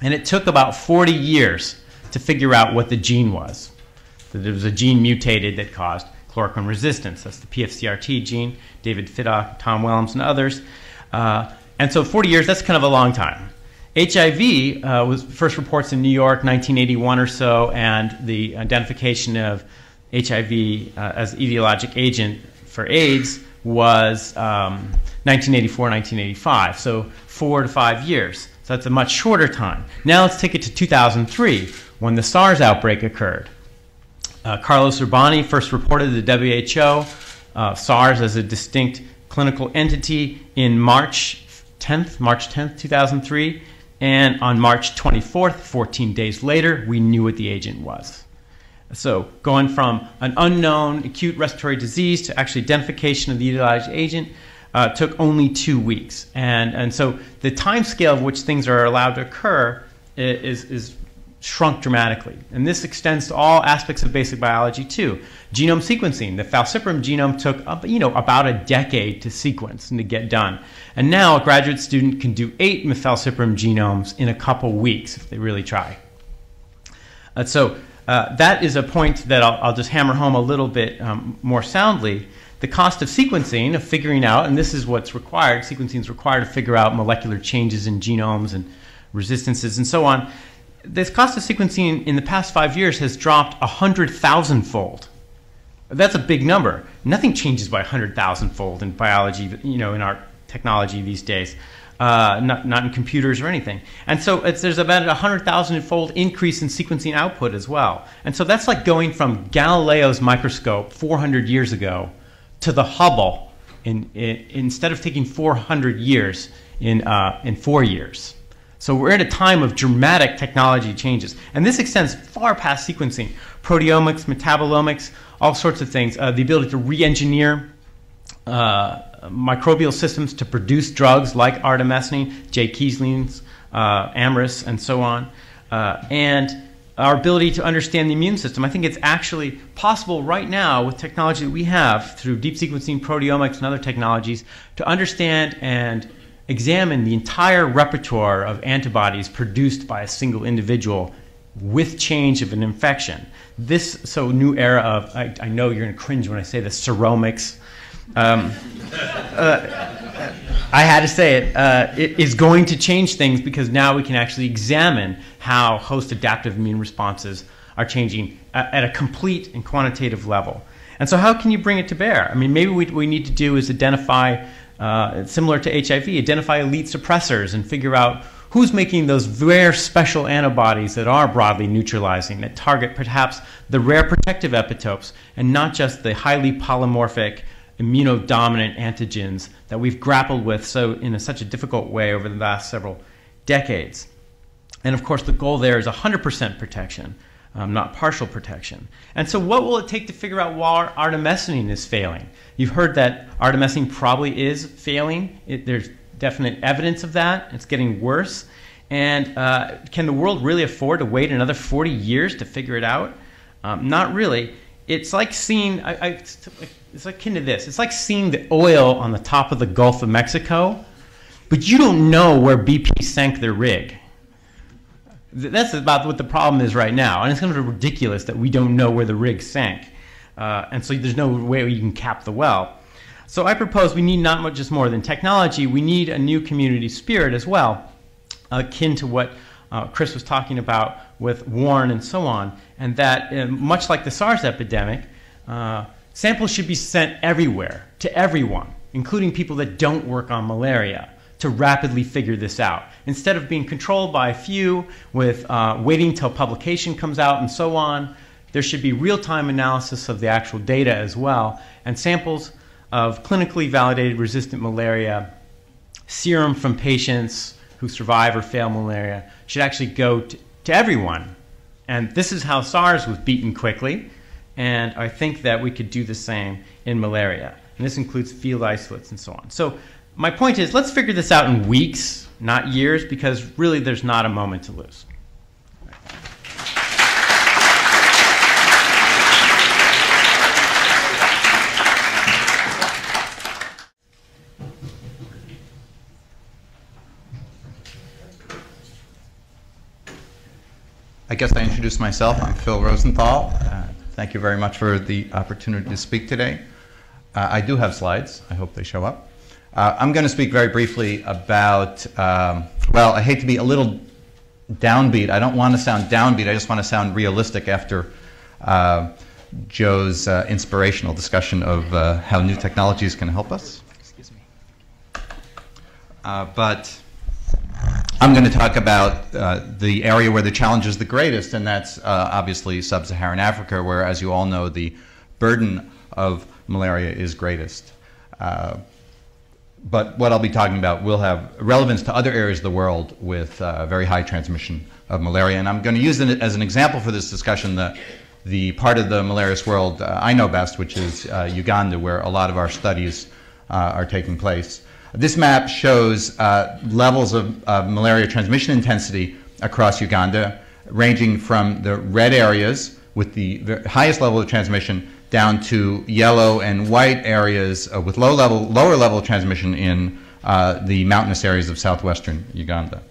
and it took about 40 years to figure out what the gene was. That there was a gene mutated that caused chloroquine resistance. That's the PFCRT gene. David Fiddock, Tom Wellams, and others. Uh, and so 40 years, that's kind of a long time. HIV uh, was first reports in New York, 1981 or so, and the identification of HIV uh, as etiologic agent for AIDS was um, 1984, 1985. So four to five years. So that's a much shorter time. Now let's take it to 2003 when the SARS outbreak occurred. Uh, Carlos Urbani first reported to the WHO uh, SARS as a distinct clinical entity in March 10th, March 10th, 2003. And on March 24th, 14 days later, we knew what the agent was. So going from an unknown acute respiratory disease to actually identification of the utilized agent uh, took only two weeks. And, and so the time scale of which things are allowed to occur is, is shrunk dramatically. And this extends to all aspects of basic biology too. Genome sequencing, the falciparum genome took you know, about a decade to sequence and to get done. And now a graduate student can do eight falciparum genomes in a couple weeks if they really try. Uh, so uh, that is a point that I'll, I'll, just hammer home a little bit um, more soundly. The cost of sequencing, of figuring out, and this is what's required, sequencing is required to figure out molecular changes in genomes and resistances and so on. This cost of sequencing in the past five years has dropped 100,000 fold. That's a big number. Nothing changes by 100,000 fold in biology, you know, in our technology these days uh, not, not in computers or anything. And so there's about a 100,000 fold increase in sequencing output as well. And so that's like going from Galileo's microscope 400 years ago to the Hubble in, in instead of taking 400 years in, uh, in four years. So we're in a time of dramatic technology changes. And this extends far past sequencing, proteomics, metabolomics, all sorts of things, uh, the ability to re-engineer uh, microbial systems to produce drugs like artemisinin, Jay Keasling's, uh, Amyris, and so on, uh, and our ability to understand the immune system. I think it's actually possible right now with technology that we have through deep sequencing, proteomics, and other technologies to understand and examine the entire repertoire of antibodies produced by a single individual with change of an infection. This so new era of I, I know you're going to cringe when I say this seromics um, uh, I had to say it, uh, it is going to change things because now we can actually examine how host adaptive immune responses are changing at, at a complete and quantitative level. And so, how can you bring it to bear? I mean, maybe what we need to do is identify, uh, similar to HIV, identify elite suppressors and figure out who's making those rare special antibodies that are broadly neutralizing, that target perhaps the rare protective epitopes and not just the highly polymorphic immunodominant antigens that we've grappled with so in a, such a difficult way over the last several decades. And of course, the goal there is 100% protection, um, not partial protection. And so, what will it take to figure out why artemisinin is failing? You've heard that artemisinin probably is failing. It, there's definite evidence of that. It's getting worse. And uh, can the world really afford to wait another 40 years to figure it out? Um, not really. It's like seeing, I, I, it's akin to this. It's like seeing the oil on the top of the Gulf of Mexico, but you don't know where BP sank their rig. That's about what the problem is right now. And it's kind of ridiculous that we don't know where the rig sank. Uh, and so there's no way you can cap the well. So I propose we need not much just more than technology, we need a new community spirit as well, akin to what uh, Chris was talking about with Warren and so on, and that uh, much like the SARS epidemic, uh, samples should be sent everywhere to everyone, including people that don't work on malaria, to rapidly figure this out. Instead of being controlled by a few with uh, waiting until publication comes out and so on, there should be real-time analysis of the actual data as well, and samples of clinically validated resistant malaria, serum from patients who survive or fail malaria should actually go to, to everyone. And this is how SARS was beaten quickly, and I think that we could do the same in malaria. And this includes field isolates and so on. So my point is, let's figure this out in weeks, not years, because really there's not a moment to lose. I guess I introduced myself. I'm Phil Rosenthal. Uh, thank you very much for the opportunity to speak today. Uh, I do have slides. I hope they show up. Uh, I'm going to speak very briefly about, um, well, I hate to be a little downbeat. I don't want to sound downbeat. I just want to sound realistic after uh, Joe's uh, inspirational discussion of uh, how new technologies can help us. Excuse me. but I'm going to talk about uh, the area where the challenge is the greatest, and that's uh, obviously sub Saharan Africa, where, as you all know, the burden of malaria is greatest. Uh, but what I'll be talking about will have relevance to other areas of the world with uh, very high transmission of malaria. And I'm going to use it as an example for this discussion the, the part of the malarious world uh, I know best, which is uh, Uganda, where a lot of our studies are taking place. This map shows uh, levels of malaria transmission intensity across Uganda, ranging from the red areas with the highest level of transmission down to yellow and white areas uh, with low level, lower level transmission in uh, the mountainous areas of southwestern Uganda.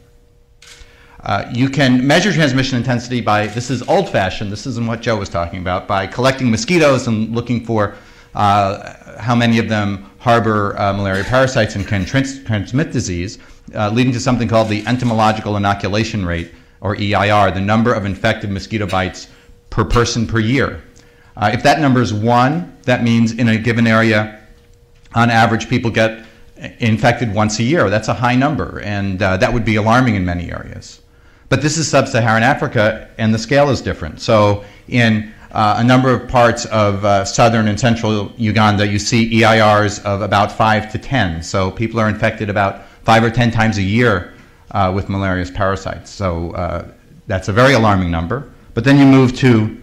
Uh, you can measure transmission intensity by, this is old fashioned, this isn't what Joe was talking about, by collecting mosquitoes and looking for uh, how many of them harbor uh, malaria parasites and can trans transmit disease, uh, leading to something called the entomological inoculation rate, or EIR, the number of infected mosquito bites per person per year. Uh, if that number is one, that means in a given area, on average, people get infected once a year. That's a high number, and uh, that would be alarming in many areas. But this is sub Saharan Africa, and the scale is different. So, in uh, a number of parts of uh, southern and central Uganda, you see EIRs of about 5 to 10. So people are infected about 5 or 10 times a year uh, with malarious parasites. So uh, that's a very alarming number. But then you move to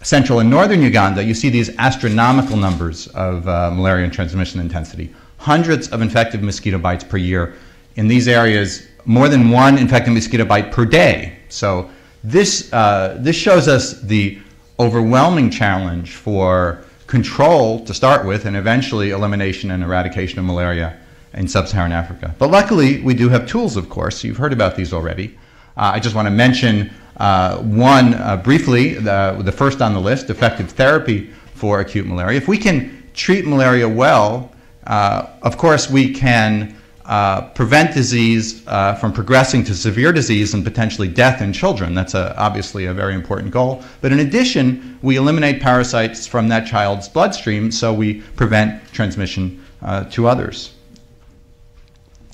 central and northern Uganda, you see these astronomical numbers of uh, malaria transmission intensity. Hundreds of infected mosquito bites per year. In these areas, more than one infected mosquito bite per day. So this, uh, this shows us the overwhelming challenge for control to start with and eventually elimination and eradication of malaria in sub-Saharan Africa. But luckily, we do have tools, of course. You've heard about these already. Uh, I just want to mention uh, one uh, briefly, the, the first on the list, effective therapy for acute malaria. If we can treat malaria well, uh, of course, we can uh, prevent disease uh, from progressing to severe disease and potentially death in children. That's a, obviously a very important goal. But in addition, we eliminate parasites from that child's bloodstream so we prevent transmission uh, to others.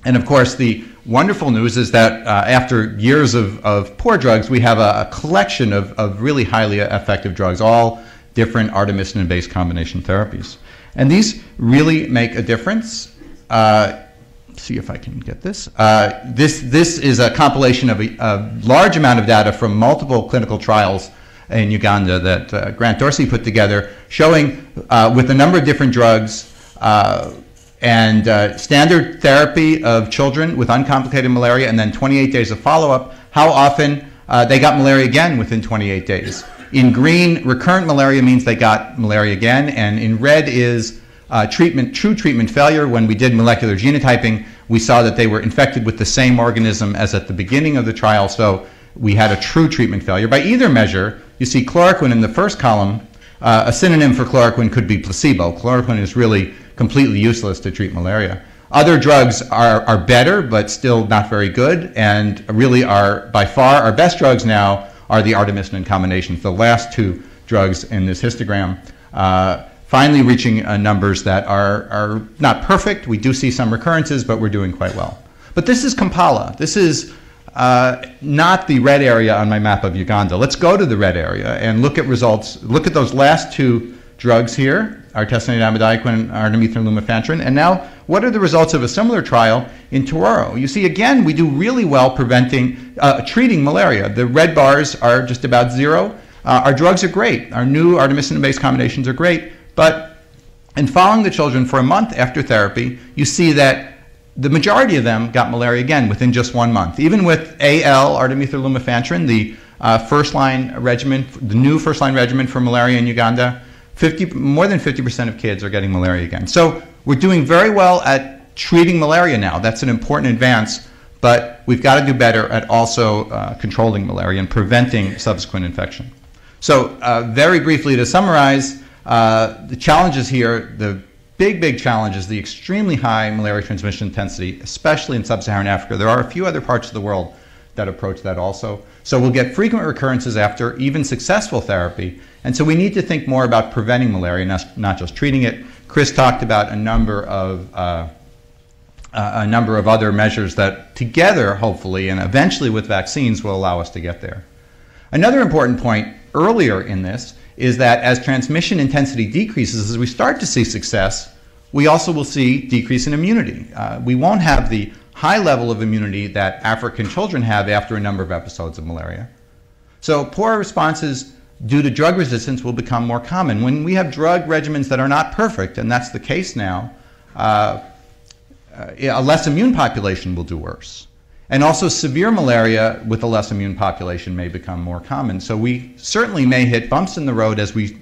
And of course, the wonderful news is that uh, after years of, of poor drugs, we have a, a collection of, of really highly effective drugs, all different artemisinin based combination therapies. And these really make a difference. Uh, see if I can get this. Uh, this, this is a compilation of a, a, large amount of data from multiple clinical trials in Uganda that uh, Grant Dorsey put together, showing uh, with a number of different drugs uh, and uh, standard therapy of children with uncomplicated malaria, and then 28 days of follow-up, how often uh, they got malaria again within 28 days. In green, recurrent malaria means they got malaria again, and in red is uh, treatment, true treatment failure. When we did molecular genotyping, we saw that they were infected with the same organism as at the beginning of the trial, so we had a true treatment failure. By either measure, you see chloroquine in the first column. Uh, a synonym for chloroquine could be placebo. Chloroquine is really completely useless to treat malaria. Other drugs are, are better, but still not very good, and really are by far our best drugs now are the artemisinin combinations, the last two drugs in this histogram. Uh, finally reaching uh, numbers that are, are not perfect. We do see some recurrences, but we're doing quite well. But this is Kampala. This is uh, not the red area on my map of Uganda. Let's go to the red area and look at results. Look at those last two drugs here, artesunate amidaquine and artemether lumefantrine. And now, what are the results of a similar trial in Tororo? You see, again, we do really well preventing, uh, treating malaria. The red bars are just about zero. Uh, our drugs are great. Our new artemisinin-based combinations are great. But in following the children for a month after therapy, you see that the majority of them got malaria again within just one month. Even with AL, artemether lumefantrine, the uh, first line regimen, the new first line regimen for malaria in Uganda, 50, more than 50% of kids are getting malaria again. So we're doing very well at treating malaria now. That's an important advance, but we've got to do better at also uh, controlling malaria and preventing subsequent infection. So, uh, very briefly to summarize, uh, the challenges here, the big, big challenge is the extremely high malaria transmission intensity, especially in sub-Saharan Africa. There are a few other parts of the world that approach that also. So we'll get frequent recurrences after even successful therapy. And so we need to think more about preventing malaria, not, just treating it. Chris talked about a number of uh, a number of other measures that together, hopefully, and eventually with vaccines will allow us to get there. Another important point earlier in this is that as transmission intensity decreases, as we start to see success, we also will see decrease in immunity. Uh, we won't have the high level of immunity that African children have after a number of episodes of malaria. So poor responses due to drug resistance will become more common. When we have drug regimens that are not perfect, and that's the case now, uh, uh a less immune population will do worse. And also severe malaria with a less immune population may become more common. So we certainly may hit bumps in the road as we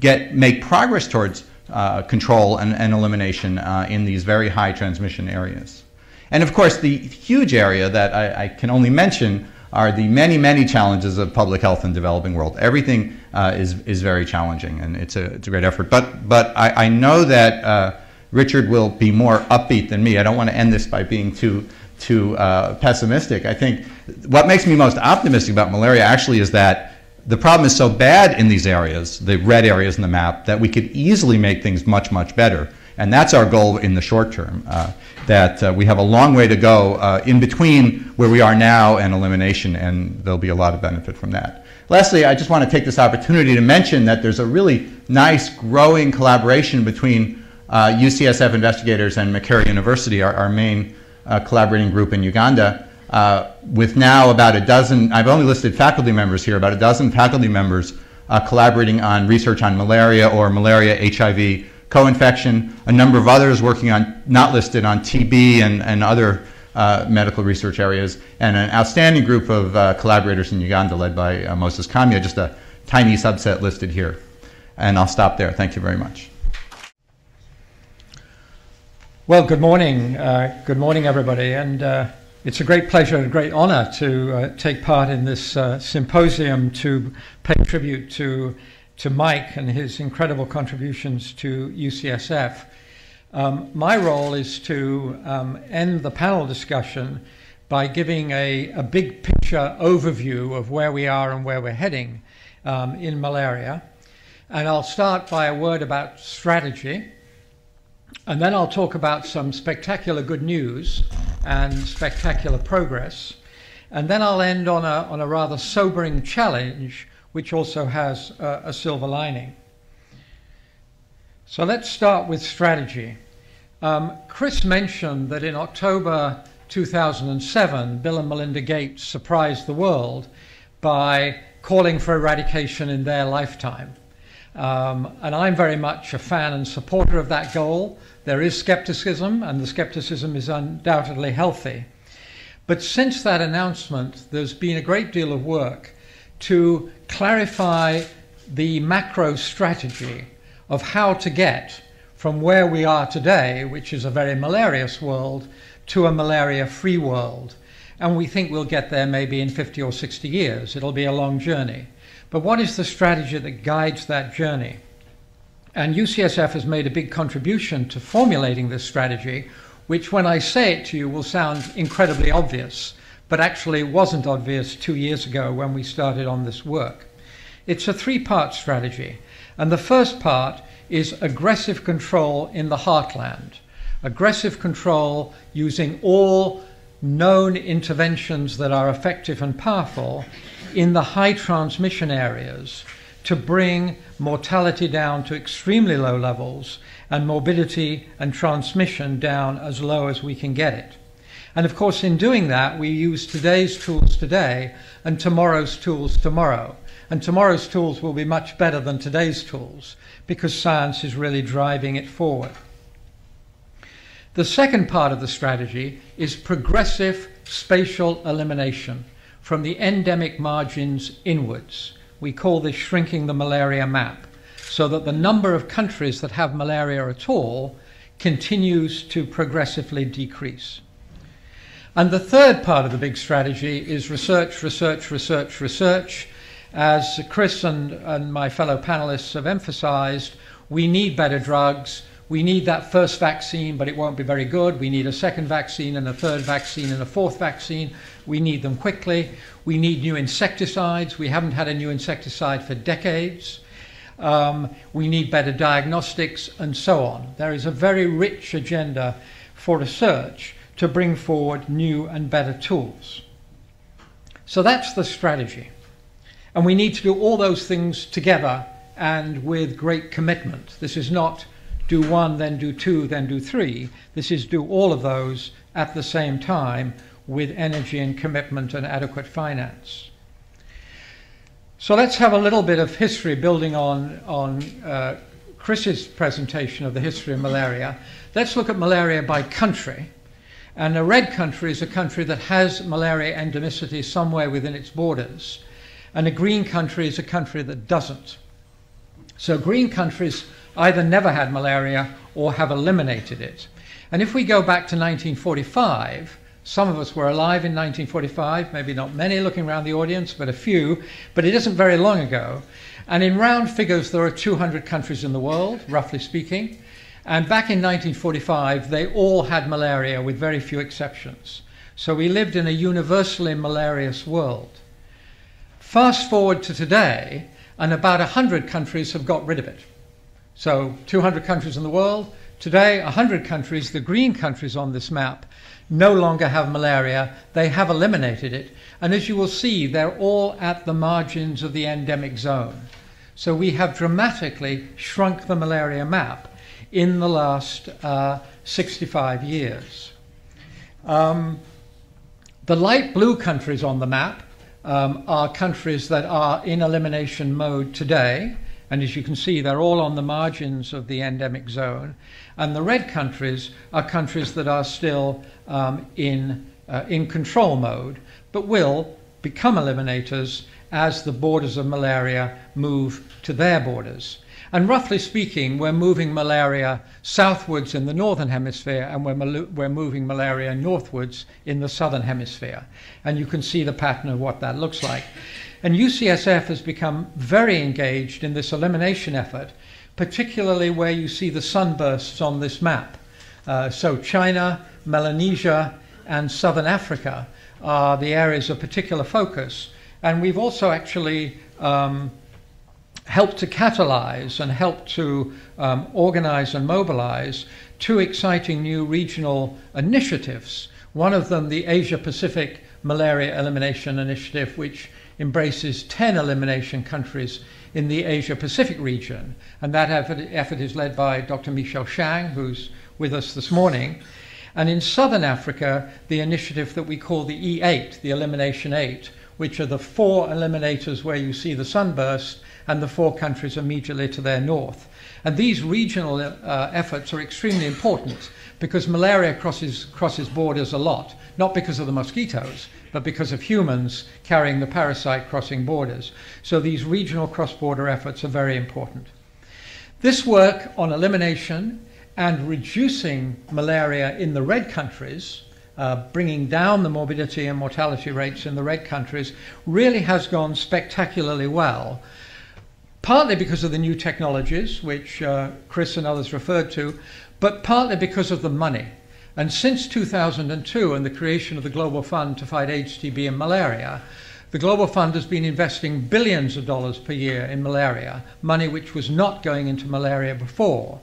get make progress towards uh, control and, and elimination uh, in these very high transmission areas. And of course, the huge area that I, I, can only mention are the many, many challenges of public health in the developing world. Everything uh, is, is very challenging, and it's a, it's a great effort. But, but I, I know that uh, Richard will be more upbeat than me. I don't want to end this by being too too uh, pessimistic. I think what makes me most optimistic about malaria actually is that the problem is so bad in these areas, the red areas in the map, that we could easily make things much, much better. And that's our goal in the short term, uh, that uh, we have a long way to go uh, in between where we are now and elimination, and there'll be a lot of benefit from that. Lastly, I just want to take this opportunity to mention that there's a really nice growing collaboration between UCSF uh, investigators and Makerere University, our, our main uh, collaborating group in Uganda, uh, with now about a dozen, I've only listed faculty members here, about a dozen faculty members uh, collaborating on research on malaria or malaria HIV co-infection, a number of others working on, not listed, on TB and, and other uh, medical research areas, and an outstanding group of uh, collaborators in Uganda led by uh, Moses Kamya, just a tiny subset listed here. And I'll stop there. Thank you very much. Well, good morning. Uh, good morning, everybody. And uh, it's a great pleasure and a great honor to uh, take part in this uh, symposium to pay tribute to, to Mike and his incredible contributions to UCSF. Um, my role is to um, end the panel discussion by giving a, a, big picture overview of where we are and where we're heading um, in malaria. And I'll start by a word about strategy. And then I'll talk about some spectacular good news and spectacular progress. And then I'll end on a, on a rather sobering challenge, which also has a, a silver lining. So let's start with strategy. Um, Chris mentioned that in October 2007, Bill and Melinda Gates surprised the world by calling for eradication in their lifetime. Um, and I'm very much a fan and supporter of that goal. There is skepticism, and the skepticism is undoubtedly healthy. But since that announcement, there's been a great deal of work to clarify the macro strategy of how to get from where we are today, which is a very malarious world, to a malaria free world. And we think we'll get there maybe in 50 or 60 years. It'll be a long journey. But what is the strategy that guides that journey? And UCSF has made a big contribution to formulating this strategy, which, when I say it to you, will sound incredibly obvious, but actually wasn't obvious two years ago when we started on this work. It's a three part strategy. And the first part is aggressive control in the heartland. Aggressive control using all known interventions that are effective and powerful in the high transmission areas to bring mortality down to extremely low levels and morbidity and transmission down as low as we can get it. And of course, in doing that, we use today's tools today and tomorrow's tools tomorrow. And tomorrow's tools will be much better than today's tools because science is really driving it forward. The second part of the strategy is progressive spatial elimination from the endemic margins inwards. We call this shrinking the malaria map, so that the number of countries that have malaria at all continues to progressively decrease. And the third part of the big strategy is research, research, research, research, as Chris and, and my fellow panelists have emphasized, we need better drugs. We need that first vaccine, but it won't be very good. We need a second vaccine and a third vaccine and a fourth vaccine. We need them quickly. We need new insecticides. We haven't had a new insecticide for decades. Um, we need better diagnostics and so on. There is a very rich agenda for research to bring forward new and better tools. So that's the strategy. And we need to do all those things together and with great commitment. This is not do one, then do two, then do three. This is do all of those at the same time with energy and commitment and adequate finance. So let's have a little bit of history building on, on uh, Chris's presentation of the history of malaria. Let's look at malaria by country. And a red country is a country that has malaria endemicity somewhere within its borders and a green country is a country that doesn't. So green countries either never had malaria or have eliminated it. And if we go back to 1945, some of us were alive in 1945, maybe not many looking around the audience, but a few, but it isn't very long ago. And in round figures, there are 200 countries in the world, roughly speaking. And back in 1945, they all had malaria with very few exceptions. So we lived in a universally malarious world. Fast forward to today, and about 100 countries have got rid of it. So 200 countries in the world. Today, 100 countries, the green countries on this map, no longer have malaria. They have eliminated it. And as you will see, they're all at the margins of the endemic zone. So we have dramatically shrunk the malaria map in the last uh, 65 years. Um, the light blue countries on the map um, are countries that are in elimination mode today. And as you can see, they're all on the margins of the endemic zone. And the red countries are countries that are still um, in, uh, in control mode, but will become eliminators as the borders of malaria move to their borders. And roughly speaking, we're moving malaria southwards in the northern hemisphere and we're, we're moving malaria northwards in the southern hemisphere. And you can see the pattern of what that looks like. And UCSF has become very engaged in this elimination effort, particularly where you see the sunbursts on this map. Uh, so China, Melanesia, and southern Africa are the areas of particular focus. And we've also actually um, help to catalyze and help to um, organize and mobilize two exciting new regional initiatives. One of them, the Asia Pacific Malaria Elimination Initiative, which embraces 10 elimination countries in the Asia Pacific region. And that effort, effort is led by Dr. Michel Chang, who's with us this morning. And in Southern Africa, the initiative that we call the E8, the Elimination 8, which are the four eliminators where you see the sunburst and the four countries immediately to their north. And these regional uh, efforts are extremely important because malaria crosses, crosses borders a lot, not because of the mosquitoes, but because of humans carrying the parasite crossing borders. So these regional cross border efforts are very important. This work on elimination and reducing malaria in the red countries, uh, bringing down the morbidity and mortality rates in the red countries, really has gone spectacularly well. Partly because of the new technologies, which uh, Chris and others referred to, but partly because of the money. And since 2002 and the creation of the Global Fund to fight AIDS, TB, and malaria, the Global Fund has been investing billions of dollars per year in malaria, money which was not going into malaria before.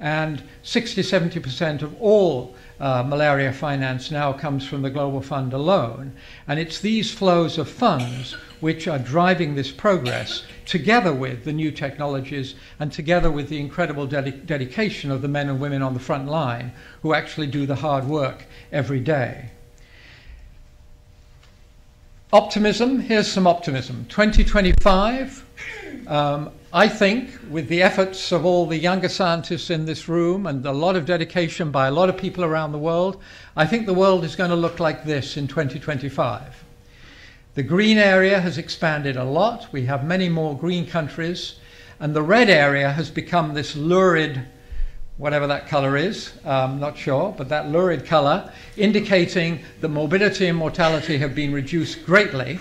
And 60 70% of all uh, malaria finance now comes from the Global Fund alone. And it's these flows of funds which are driving this progress together with the new technologies and together with the incredible ded- dedication of the men and women on the front line who actually do the hard work every day. Optimism, here's some optimism. 2025, um, I think, with the efforts of all the younger scientists in this room and a lot of dedication by a lot of people around the world, I think the world is going to look like this in 2025. The green area has expanded a lot. We have many more green countries. And the red area has become this lurid, whatever that color is, um, not sure, but that lurid color, indicating that morbidity and mortality have been reduced greatly.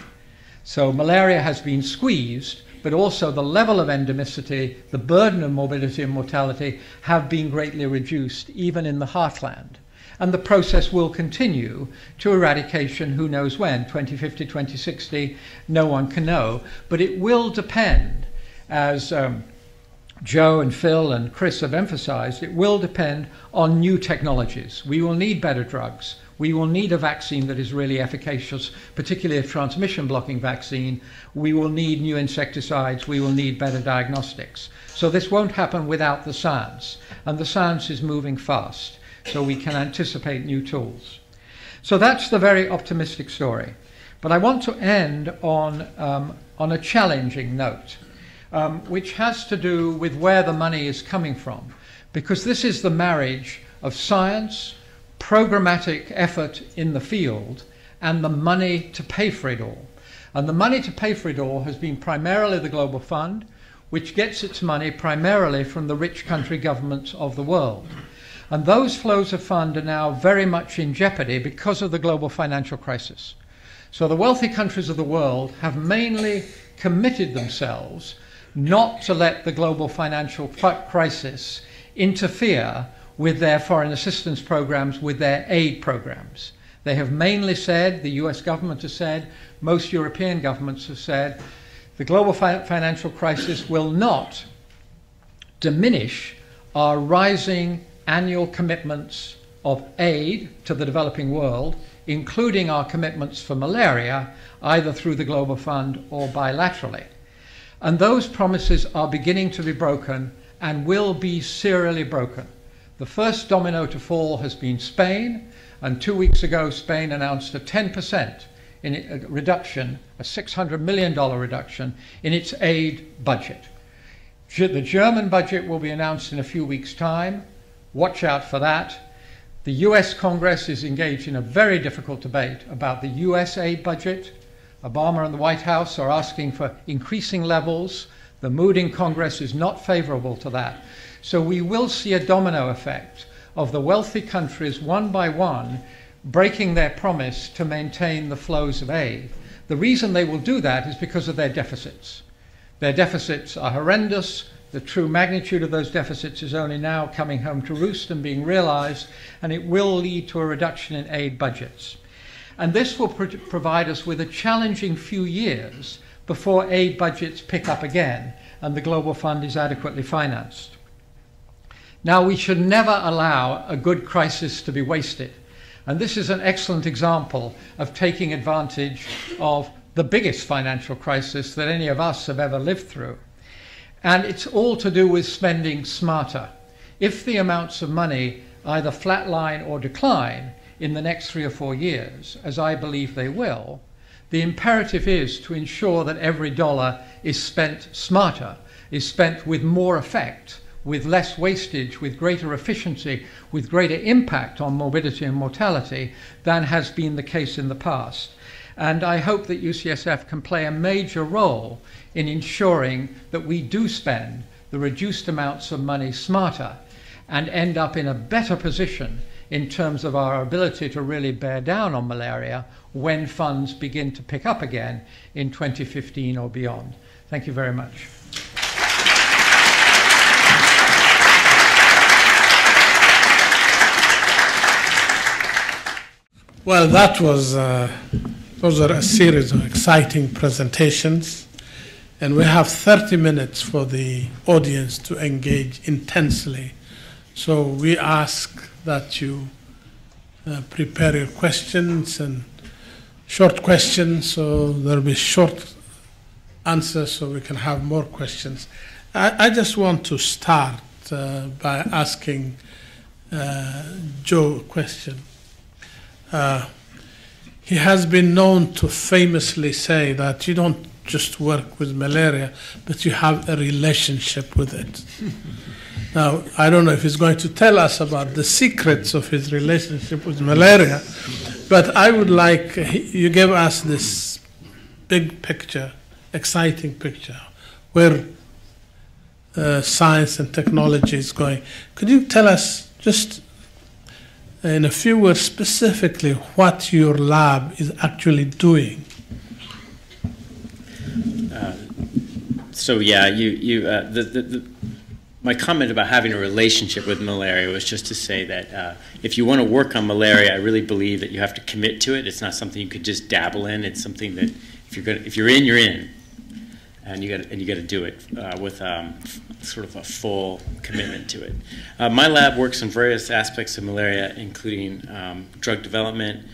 So malaria has been squeezed but also the level of endemicity, the burden of morbidity and mortality have been greatly reduced, even in the heartland. And the process will continue to eradication, who knows when, 2050, 2060, no one can know. But it will depend, as um, Joe and Phil and Chris have emphasized, it will depend on new technologies. We will need better drugs. We will need a vaccine that is really efficacious, particularly a transmission blocking vaccine. We will need new insecticides. We will need better diagnostics. So this won't happen without the science. And the science is moving fast. So we can anticipate new tools. So that's the very optimistic story. But I want to end on, um, on a challenging note, um, which has to do with where the money is coming from. Because this is the marriage of science, programmatic effort in the field and the money to pay for it all. And the money to pay for it all has been primarily the Global Fund, which gets its money primarily from the rich country governments of the world. And those flows of fund are now very much in jeopardy because of the global financial crisis. So the wealthy countries of the world have mainly committed themselves not to let the global financial crisis interfere with their foreign assistance programs, with their aid programs. They have mainly said, the US government has said, most European governments have said, the global fi- financial crisis will not diminish our rising annual commitments of aid to the developing world, including our commitments for malaria, either through the Global Fund or bilaterally. And those promises are beginning to be broken and will be serially broken. The first domino to fall has been Spain, and two weeks ago, Spain announced a 10% in a uh, reduction, a $600 million reduction in its aid budget. The German budget will be announced in a few weeks' time. Watch out for that. The US Congress is engaged in a very difficult debate about the US aid budget. Obama and the White House are asking for increasing levels. The mood in Congress is not favorable to that. So we will see a domino effect of the wealthy countries, one by one, breaking their promise to maintain the flows of aid. The reason they will do that is because of their deficits. Their deficits are horrendous. The true magnitude of those deficits is only now coming home to roost and being realized, and it will lead to a reduction in aid budgets. And this will pro- provide us with a challenging few years before aid budgets pick up again and the Global Fund is adequately financed. Now, we should never allow a good crisis to be wasted. And this is an excellent example of taking advantage of the biggest financial crisis that any of us have ever lived through. And it's all to do with spending smarter. If the amounts of money either flatline or decline in the next three or four years, as I believe they will, The imperative is to ensure that every dollar is spent smarter, is spent with more effect, with less wastage, with greater efficiency, with greater impact on morbidity and mortality than has been the case in the past. And I hope that UCSF can play a major role in ensuring that we do spend the reduced amounts of money smarter and end up in a better position in terms of our ability to really bear down on malaria when funds begin to pick up again in 2015 or beyond. Thank you very much. Well, that was uh, those are a series of exciting presentations, and we have 30 minutes for the audience to engage intensely. So we ask that you uh, prepare your questions and short questions, so there'll be short answers so we can have more questions. I, I just want to start uh, by asking uh, Joe a question. Uh, he has been known to famously say that you don't just work with malaria, but you have a relationship with it. Now, I don't know if he's going to tell us about the secrets of his relationship with malaria, but I would like, you gave us this big picture, exciting picture, where uh, science and technology is going. Could you tell us just in a few words specifically what your lab is actually doing? Uh, so yeah, you you uh, the, the, the my comment about having a relationship with malaria was just to say that uh, if you want to work on malaria, I really believe that you have to commit to it. It's not something you could just dabble in. It's something that if you're going if you're in, you're in, and you got and you got to do it uh, with um, sort of a full commitment to it. Uh, my lab works on various aspects of malaria, including um, drug development,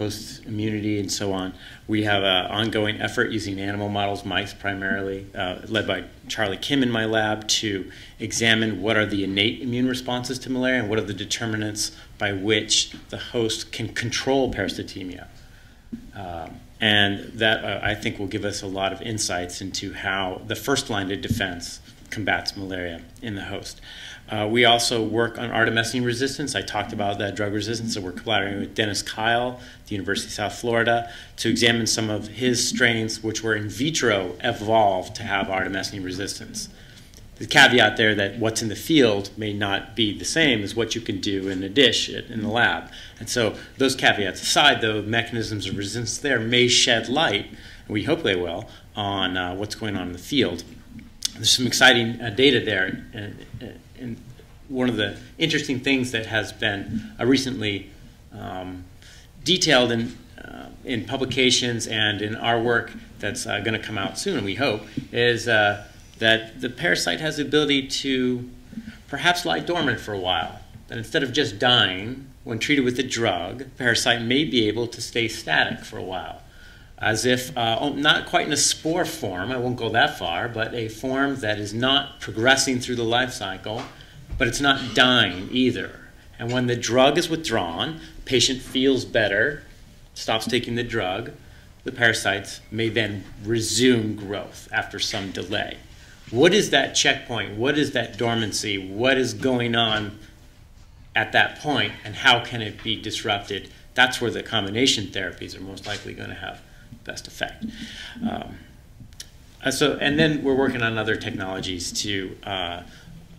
host immunity, and so on. We have an ongoing effort using animal models, mice primarily, uh, led by Charlie Kim in my lab, to examine what are the innate immune responses to malaria and what are the determinants by which the host can control parasitemia. Um, and that, uh, I think, will give us a lot of insights into how the first line of defense combats malaria in the host. Uh, we also work on artemisinin resistance. I talked about that drug resistance, so we're collaborating with Dennis Kyle the University of South Florida to examine some of his strains, which were in vitro evolved to have artemisinin resistance. The caveat there that what's in the field may not be the same as what you can do in a dish in the lab. And so, those caveats aside, though, mechanisms of resistance there may shed light, and we hope they will, on uh, what's going on in the field. There's some exciting uh, data there. And, and one of the interesting things that has been uh, recently um, detailed in, uh, in publications and in our work that's uh, going to come out soon, we hope, is uh, that the parasite has the ability to perhaps lie dormant for a while. That instead of just dying when treated with a drug, the parasite may be able to stay static for a while. As if, uh, oh, not quite in a spore form, I won't go that far, but a form that is not progressing through the life cycle but it's not dying either. And when the drug is withdrawn, patient feels better, stops taking the drug, the parasites may then resume growth after some delay. What is that checkpoint? What is that dormancy? What is going on at that point, and how can it be disrupted? That's where the combination therapies are most likely going to have best effect. Um, uh, so, and then we're working on other technologies to uh,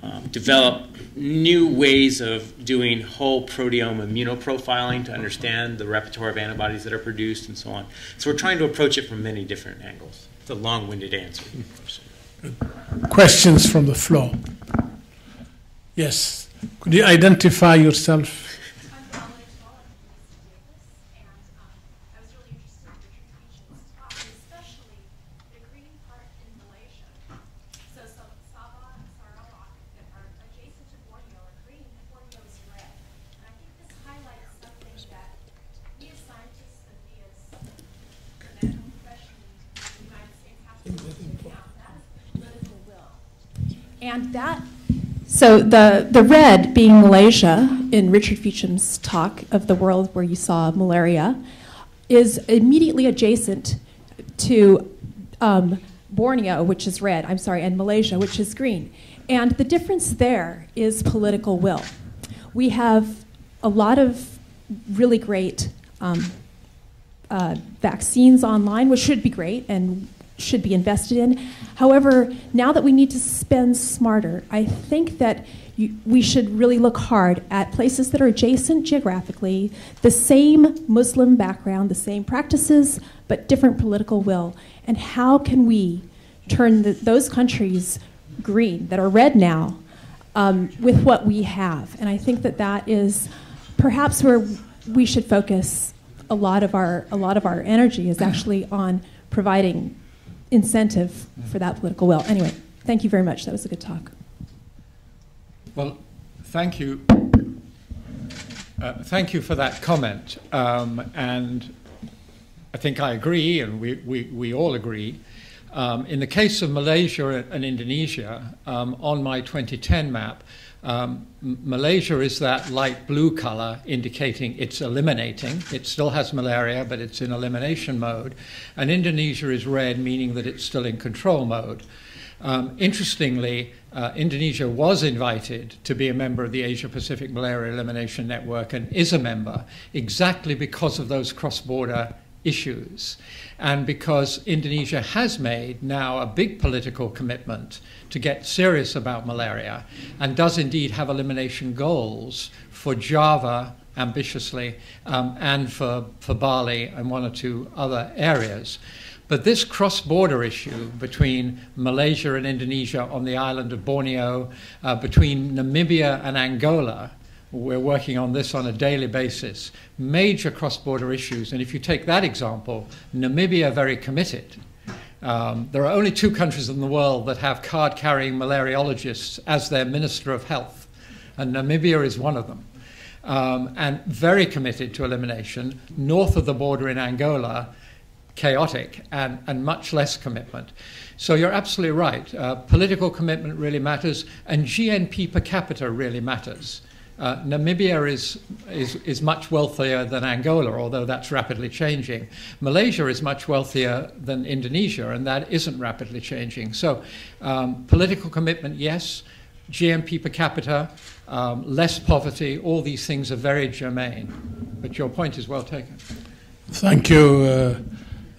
um, develop new ways of doing whole proteome immunoprofiling to understand the repertoire of antibodies that are produced and so on. So we're trying to approach it from many different angles. It's a long-winded answer. Questions from the floor? Yes. Could you identify yourself? And that, so the, the red being Malaysia in Richard Feachem's talk of the world where you saw malaria is immediately adjacent to um, Borneo, which is red, I'm sorry, and Malaysia, which is green. And the difference there is political will. We have a lot of really great um, uh, vaccines online, which should be great and should be invested in. However, now that we need to spend smarter, I think that you, we should really look hard at places that are adjacent geographically, the same Muslim background, the same practices, but different political will. And how can we turn the, those countries green that are red now um, with what we have? And I think that that is perhaps where we should focus a lot of our a lot of our energy is actually on providing incentive for that political will. Anyway, thank you very much. That was a good talk. Well, thank you. Uh, thank you for that comment. Um, and I think I agree, and we, we, we all agree. Um, in the case of Malaysia and Indonesia, um, on my 2010 map, um, Malaysia is that light blue color indicating it's eliminating. It still has malaria, but it's in elimination mode. And Indonesia is red, meaning that it's still in control mode. Um, interestingly, uh, Indonesia was invited to be a member of the Asia Pacific Malaria Elimination Network and is a member exactly because of those cross border issues and because Indonesia has made now a big political commitment to get serious about malaria and does indeed have elimination goals for Java ambitiously um, and for, for Bali and one or two other areas. But this cross border issue between Malaysia and Indonesia on the island of Borneo, uh, between Namibia and Angola, we're working on this on a daily basis, major cross border issues. And if you take that example, Namibia very committed. Um, there are only two countries in the world that have card carrying malariologists as their Minister of Health, and Namibia is one of them. Um, and very committed to elimination. North of the border in Angola, chaotic and, and much less commitment. So you're absolutely right. Uh, political commitment really matters, and GNP per capita really matters. Uh, Namibia is, is, is much wealthier than Angola, although that's rapidly changing. Malaysia is much wealthier than Indonesia, and that isn't rapidly changing. So, um, political commitment, yes. GNP per capita, um, less poverty, all these things are very germane. But your point is well taken. Thank you. Uh,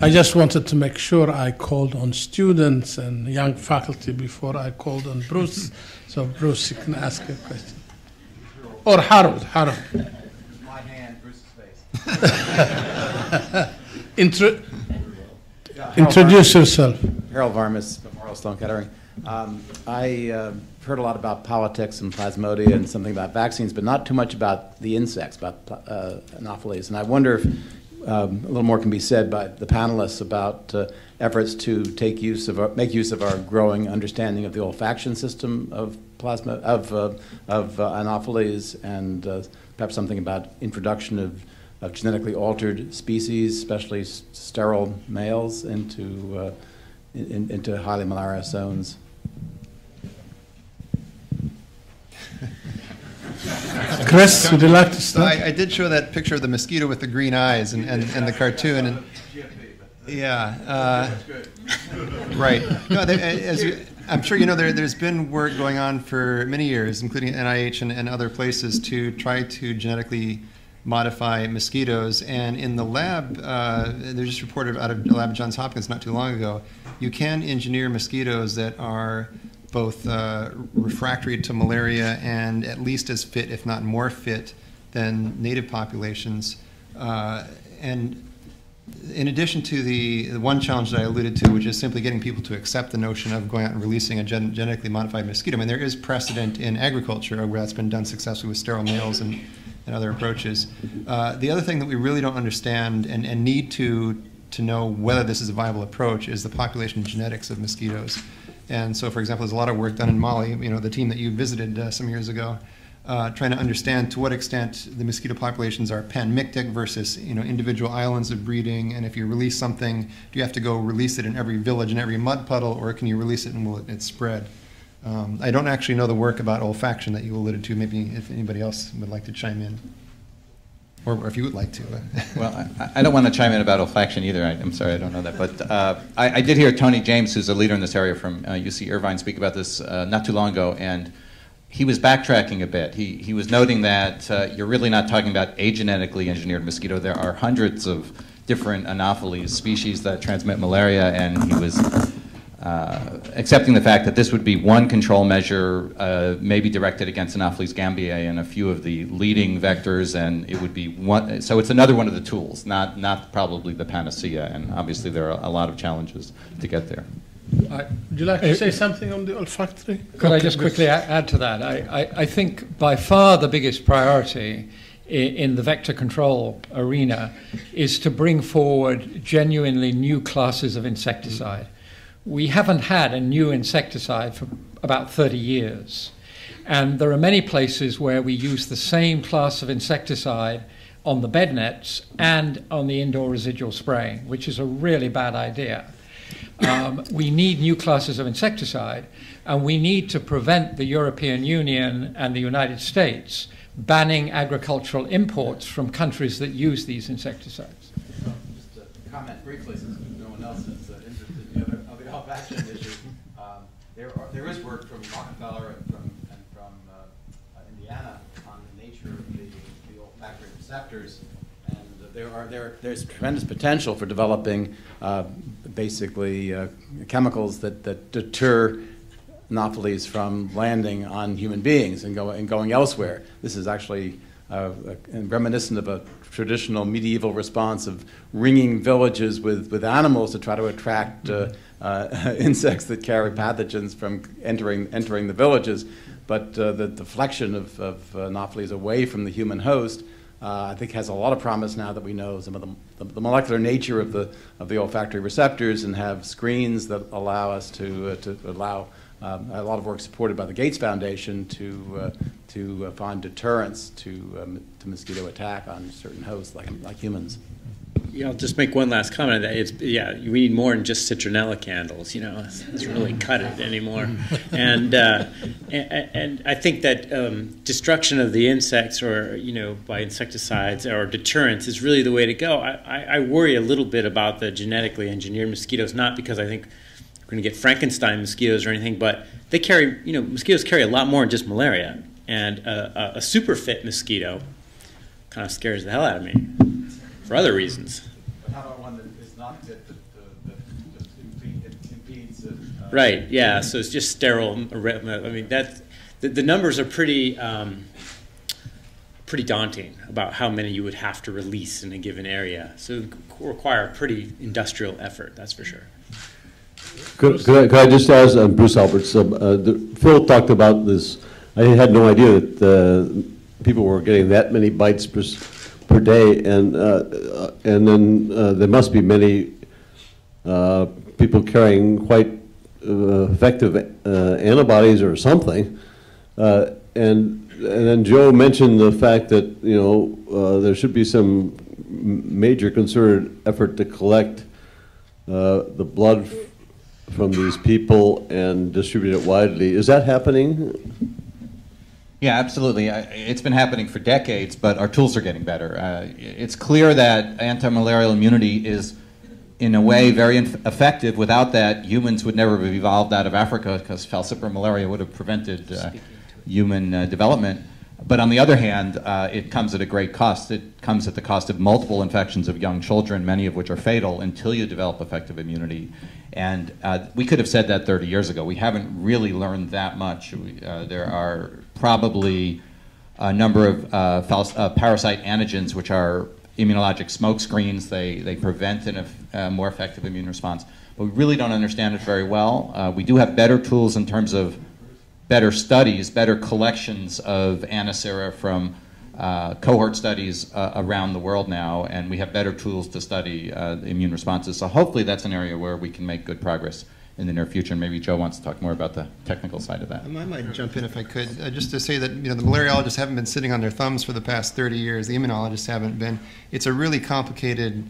I just wanted to make sure I called on students and young faculty before I called on Bruce. so, Bruce, you can ask a question. Or Harold. Harold. My hand, Bruce's face. Intro- introduce yourself. Harold Varmus, Memorial Sloan Kettering. Um, I uh, heard a lot about politics and plasmodia and something about vaccines, but not too much about the insects, about uh, Anopheles. And I wonder if um, a little more can be said by the panelists about uh, efforts to take use of our, make use of our growing understanding of the olfaction system of plasma of uh, of uh, Anopheles and uh, perhaps something about introduction of, of genetically altered species, especially sterile males, into uh, in, into highly malaria zones. Chris, would you like to start? I, I, did show that picture of the mosquito with the green eyes and, and, and the cartoon. And, yeah. Uh, right. No, they, as you, I'm sure you know there, has been work going on for many years, including NIH and, and other places, to try to genetically modify mosquitoes. And in the lab, uh, they just reported out of the lab at Johns Hopkins not too long ago, you can engineer mosquitoes that are both uh, refractory to malaria and at least as fit, if not more fit, than native populations. Uh, and in addition to the, one challenge that I alluded to, which is simply getting people to accept the notion of going out and releasing a gen genetically modified mosquito, I mean, there is precedent in agriculture where that's been done successfully with sterile males and, and other approaches. Uh, the other thing that we really don't understand and, and need to, to know whether this is a viable approach is the population genetics of mosquitoes. And so, for example, there's a lot of work done in Mali, you know, the team that you visited uh, some years ago, uh, trying to understand to what extent the mosquito populations are panmictic versus, you know, individual islands of breeding. And if you release something, do you have to go release it in every village and every mud puddle, or can you release it and will it, it spread? Um, I don't actually know the work about olfaction that you alluded to. Maybe if anybody else would like to chime in. or, or if you would like to. well, I, I, don't want to chime in about olfaction either. I, am sorry, I don't know that. But uh, I, I, did hear Tony James, who's a leader in this area from uh, UC Irvine, speak about this uh, not too long ago, and he was backtracking a bit. He, he was noting that uh, you're really not talking about a genetically engineered mosquito. There are hundreds of different Anopheles species that transmit malaria, and he was uh, accepting the fact that this would be one control measure, uh, maybe directed against Anopheles gambiae and a few of the leading vectors, and it would be one. So it's another one of the tools, not not probably the panacea. And obviously there are a lot of challenges to get there. Uh, would you like to say something on the olfactory? Could I just quickly add to that? I, I, I think by far the biggest priority in the vector control arena is to bring forward genuinely new classes of insecticide. We haven't had a new insecticide for about 30 years. And there are many places where we use the same class of insecticide on the bed nets and on the indoor residual spraying, which is a really bad idea. Um, we need new classes of insecticide, and we need to prevent the European Union and the United States banning agricultural imports from countries that use these insecticides. Just to comment briefly, since no one else is uh, interested in the other action issue. Um, there, are, there is work from Rockefeller and from, and from uh, Indiana on the nature of the, the olfactory receptors. And uh, there are, there, there's tremendous potential for developing uh, basically uh, chemicals that, that deter Anopheles from landing on human beings and, go, and going elsewhere. This is actually uh, reminiscent of a traditional medieval response of ringing villages with, with animals to try to attract uh, uh, insects that carry pathogens from entering, entering the villages. But uh, the deflection of, of Anopheles away from the human host, uh, I think, has a lot of promise now that we know some of the, the, molecular nature of the, of the olfactory receptors and have screens that allow us to, uh, to allow um, a lot of work supported by the Gates Foundation to, uh, to find deterrents to, um, to mosquito attack on certain hosts like, like humans. Yeah, I'll just make one last comment. That it's yeah, we need more than just citronella candles. You know, it's really cut it anymore. and, uh, and, and I think that um, destruction of the insects, or you know, by insecticides or deterrence, is really the way to go. I, I, I worry a little bit about the genetically engineered mosquitoes, not because I think we're going to get Frankenstein mosquitoes or anything, but they carry you know mosquitoes carry a lot more than just malaria, and a, a, a super fit mosquito kind of scares the hell out of me for other reasons. But how about one that is not fit that, impedes it? Uh, right. Yeah. So it's just sterile. I mean that the, the numbers are pretty. Um, pretty daunting about how many you would have to release in a given area. So it would require a pretty industrial effort, that's for sure. Could, could, I, could I, just ask uh, Bruce Alberts? Uh, the, Phil talked about this. I had no idea that uh, people were getting that many bites per, per day, and uh, uh, and then uh, there must be many people carrying quite effective antibodies or something, and and then Joe mentioned the fact that you know there should be some major concerted effort to collect the blood from these people and distribute it widely. Is that happening? Yeah, absolutely. It's been happening for decades, but our tools are getting better. Uh, it's clear that anti-malarial immunity is, in a way, very effective. Without that, humans would never have evolved out of Africa because falciparum malaria would have prevented uh, human uh, development. But on the other hand, uh, it comes at a great cost. It comes at the cost of multiple infections of young children, many of which are fatal, until you develop effective immunity. And uh, we could have said that 30 years ago. We haven't really learned that much. We, uh, there are probably a number of uh, false, uh, parasite antigens, which are immunologic smoke screens. They, they prevent a uh, more effective immune response. But we really don't understand it very well. We do have better tools in terms of better studies, better collections of Antisera from uh, cohort studies uh, around the world now, and we have better tools to study uh, immune responses. So hopefully that's an area where we can make good progress in the near future. And maybe Joe wants to talk more about the technical side of that. I might jump in if I could, uh, just to say that you know the malariologists haven't been sitting on their thumbs for the past 30 years. The immunologists haven't been. It's a really complicated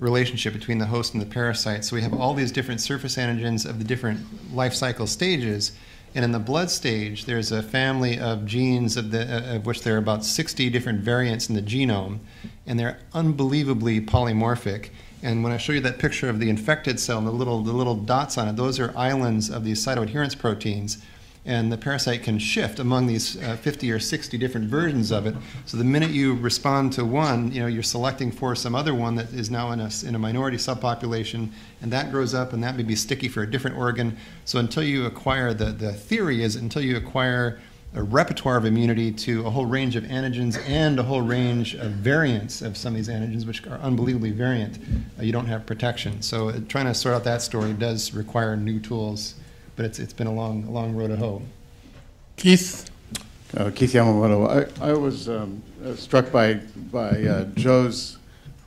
relationship between the host and the parasite. So we have all these different surface antigens of the different life cycle stages And in the blood stage, there's a family of genes of, the, uh, of which there are about 60 different variants in the genome, and they're unbelievably polymorphic. And when I show you that picture of the infected cell and the little, the little dots on it, those are islands of these cytoadherence proteins and the parasite can shift among these uh, 50 or 60 different versions of it. So the minute you respond to one, you know, you're selecting for some other one that is now in a, in a minority subpopulation, and that grows up, and that may be sticky for a different organ. So until you acquire, the, the theory is until you acquire a repertoire of immunity to a whole range of antigens and a whole range of variants of some of these antigens, which are unbelievably variant, uh, you don't have protection. So uh, trying to sort out that story does require new tools but it's, it's been a long, a long road to hoe. Keith? Uh, Keith Yamamoto. I, I was um, uh, struck by, by uh, Joe's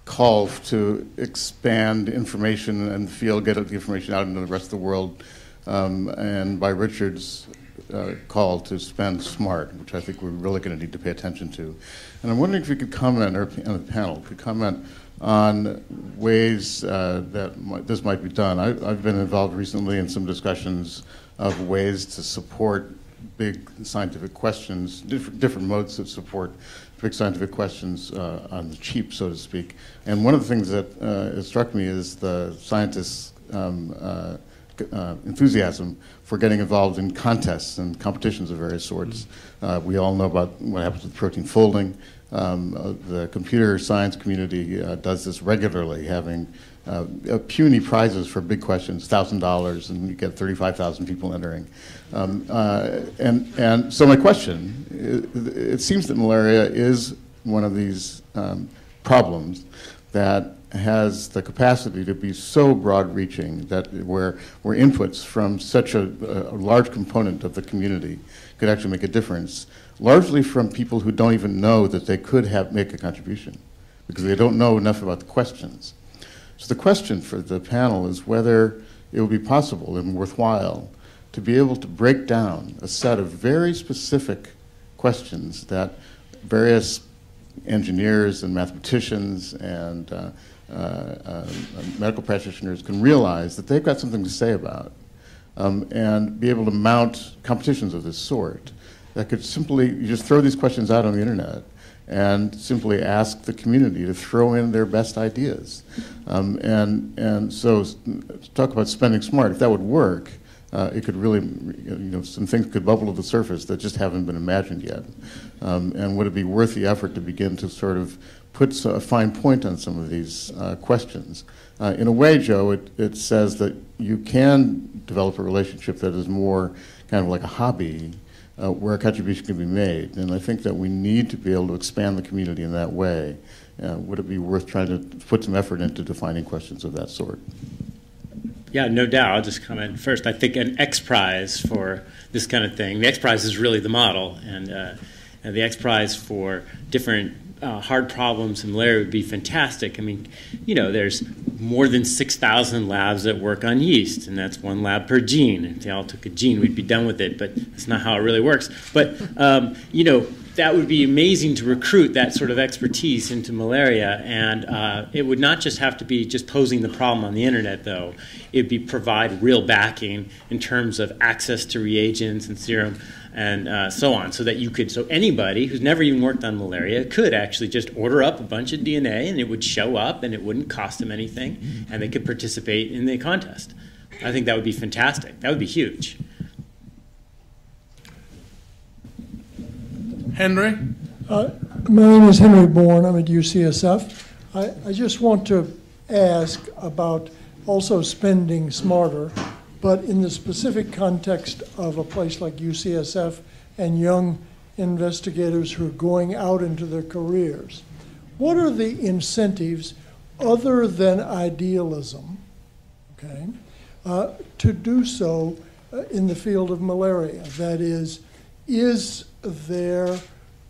call to expand information and the field, get the information out into the rest of the world, um, and by Richard's uh, call to spend smart, which I think we're really going to need to pay attention to. And I'm wondering if you could comment, or on the panel could comment on ways uh, that this might be done. I, have been involved recently in some discussions of ways to support big scientific questions, different, different modes of support big scientific questions uh, on the cheap, so to speak. And one of the things that uh, struck me is the scientists' um, uh, uh, enthusiasm for getting involved in contests and competitions of various sorts. Uh, we all know about what happens with protein folding. Um, uh, the computer science community uh, does this regularly, having uh, puny prizes for big questions, thousand dollars, and you get thirty-five thousand people entering. Um, uh, and and so my question: it, it, seems that malaria is one of these um, problems that has the capacity to be so broad-reaching that where where inputs from such a, a large component of the community could actually make a difference largely from people who don't even know that they could have make a contribution because they don't know enough about the questions. So the question for the panel is whether it would be possible and worthwhile to be able to break down a set of very specific questions that various engineers and mathematicians and uh, uh, uh, medical practitioners can realize that they've got something to say about um, and be able to mount competitions of this sort that could simply you just throw these questions out on the internet and simply ask the community to throw in their best ideas. Um, and, and so talk about spending smart, if that would work, uh, it could really, you know, some things could bubble to the surface that just haven't been imagined yet. Um, and would it be worth the effort to begin to sort of put a fine point on some of these uh, questions? Uh, in a way, Joe, it, it says that you can develop a relationship that is more kind of like a hobby uh, where a contribution can be made. And I think that we need to be able to expand the community in that way. Uh, would it be worth trying to put some effort into defining questions of that sort? Yeah, no doubt. I'll just comment first. I think an X Prize for this kind of thing, the X Prize is really the model, and, uh, and the X Prize for different uh, hard problems in malaria would be fantastic. I mean, you know, there's more than 6,000 labs that work on yeast, and that's one lab per gene. If they all took a gene, we'd be done with it, but that's not how it really works. But, um, you know, that would be amazing to recruit that sort of expertise into malaria. And uh, it would not just have to be just posing the problem on the internet, though. It would be provide real backing in terms of access to reagents and serum and uh, so on, so that you could, so anybody who's never even worked on malaria could actually just order up a bunch of DNA and it would show up and it wouldn't cost them anything and they could participate in the contest. I think that would be fantastic. That would be huge. Henry? Uh, my name is Henry Bourne. I'm at UCSF. I, I just want to ask about also spending smarter, but in the specific context of a place like UCSF and young investigators who are going out into their careers. What are the incentives other than idealism, okay, uh, to do so uh, in the field of malaria? That is, is there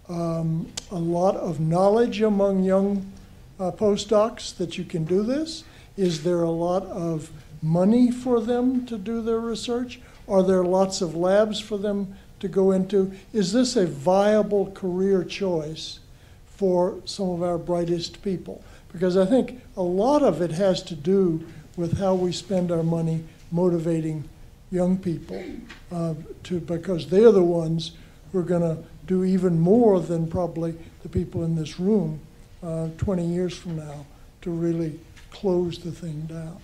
um, a lot of knowledge among young uh, postdocs that you can do this? Is there a lot of money for them to do their research? Are there lots of labs for them to go into? Is this a viable career choice for some of our brightest people? Because I think a lot of it has to do with how we spend our money motivating young people uh, to because they're the ones who are going to do even more than probably the people in this room uh, 20 years from now to really close the thing down.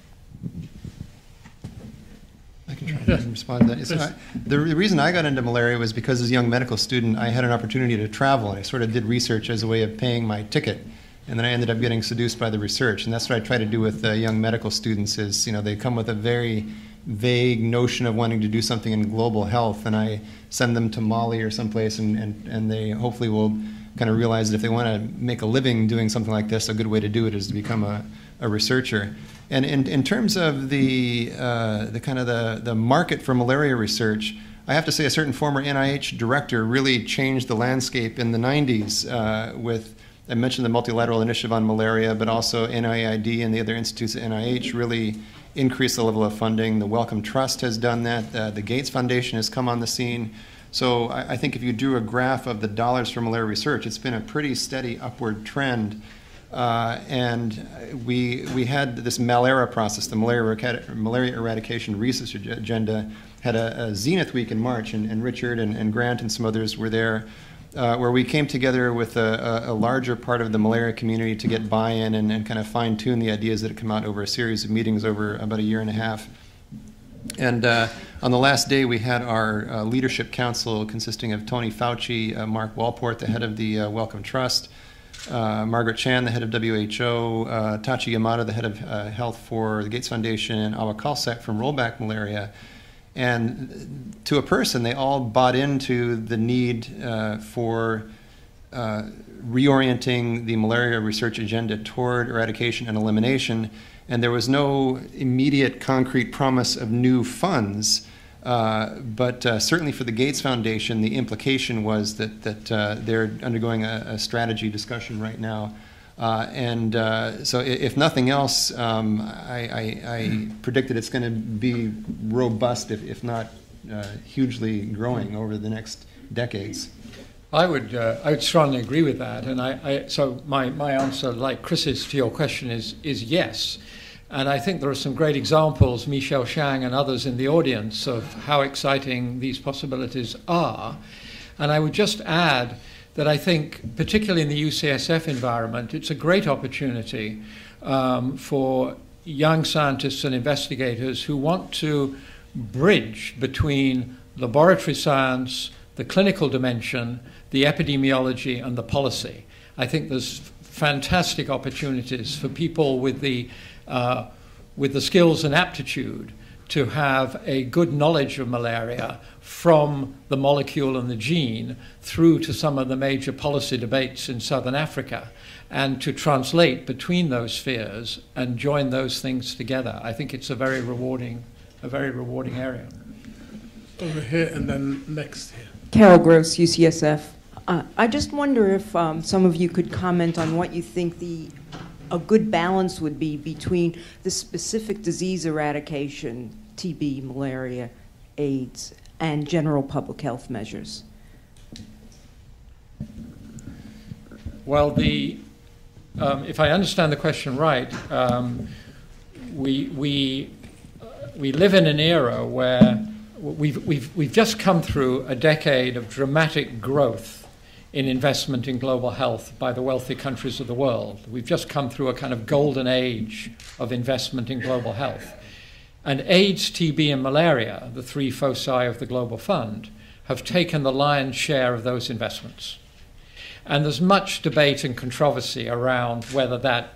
I can try to respond to that. The reason I got into malaria was because as a young medical student, I had an opportunity to travel, and I sort of did research as a way of paying my ticket. And then I ended up getting seduced by the research, and that's what I try to do with uh, young medical students. Is you know they come with a very vague notion of wanting to do something in global health, and I send them to Mali or someplace, and, and, and they hopefully will kind of realize that if they want to make a living doing something like this, a good way to do it is to become a, a researcher. And in, in terms of the, uh, the kind of the, the market for malaria research, I have to say a certain former NIH director really changed the landscape in the 90s uh, with, I mentioned the Multilateral Initiative on Malaria, but also NIAID and the other institutes at NIH really increased the level of funding. The Wellcome Trust has done that. Uh, the Gates Foundation has come on the scene. So I, I think if you drew a graph of the dollars for malaria research, it's been a pretty steady upward trend. Uh, and we, we had this malaria process, the malaria, malaria eradication research agenda, had a, a Zenith week in March, and, and Richard and, and, Grant and some others were there, uh, where we came together with a, a, larger part of the malaria community to get buy in and, and kind of fine tune the ideas that had come out over a series of meetings over about a year and a half. And uh, on the last day, we had our uh, leadership council consisting of Tony Fauci, uh, Mark Walport, the head of the uh, Wellcome Trust, uh, Margaret Chan, the head of WHO, uh, Tachi Yamada, the head of uh, health for the Gates Foundation, and Awa Coll-Seck from Roll Back Malaria. And to a person, they all bought into the need uh, for uh, reorienting the malaria research agenda toward eradication and elimination. And there was no immediate concrete promise of new funds. Uh, but uh, certainly for the Gates Foundation, the implication was that, that uh, they're undergoing a, a, strategy discussion right now. Uh, and uh, so, if nothing else, um, I, I, I, predict that it's going to be robust, if, if not hugely growing over the next decades. I would, I would strongly agree with that. And I, I, so, my, my answer, like Chris's, to your question is, is yes. And I think there are some great examples, Michelle Shang and others in the audience, of how exciting these possibilities are. And I would just add that I think, particularly in the UCSF environment, it's a great opportunity um, for young scientists and investigators who want to bridge between laboratory science, the clinical dimension, the epidemiology, and the policy. I think there's fantastic opportunities for people with the uh, with the skills and aptitude to have a good knowledge of malaria from the molecule and the gene through to some of the major policy debates in southern Africa and to translate between those spheres and join those things together. I think it's a very rewarding, a very rewarding area. Over here and then next here. Carol Gross, UCSF. Uh, I just wonder if um, some of you could comment on what you think the a good balance would be between the specific disease eradication, TB, malaria, AIDS, and general public health measures? Well, the, um, if I understand the question right, um, we, we, we live in an era where we've, we've, we've just come through a decade of dramatic growth in investment in global health by the wealthy countries of the world. We've just come through a kind of golden age of investment in global health. And AIDS, TB, and malaria, the three foci of the Global Fund, have taken the lion's share of those investments. And there's much debate and controversy around whether that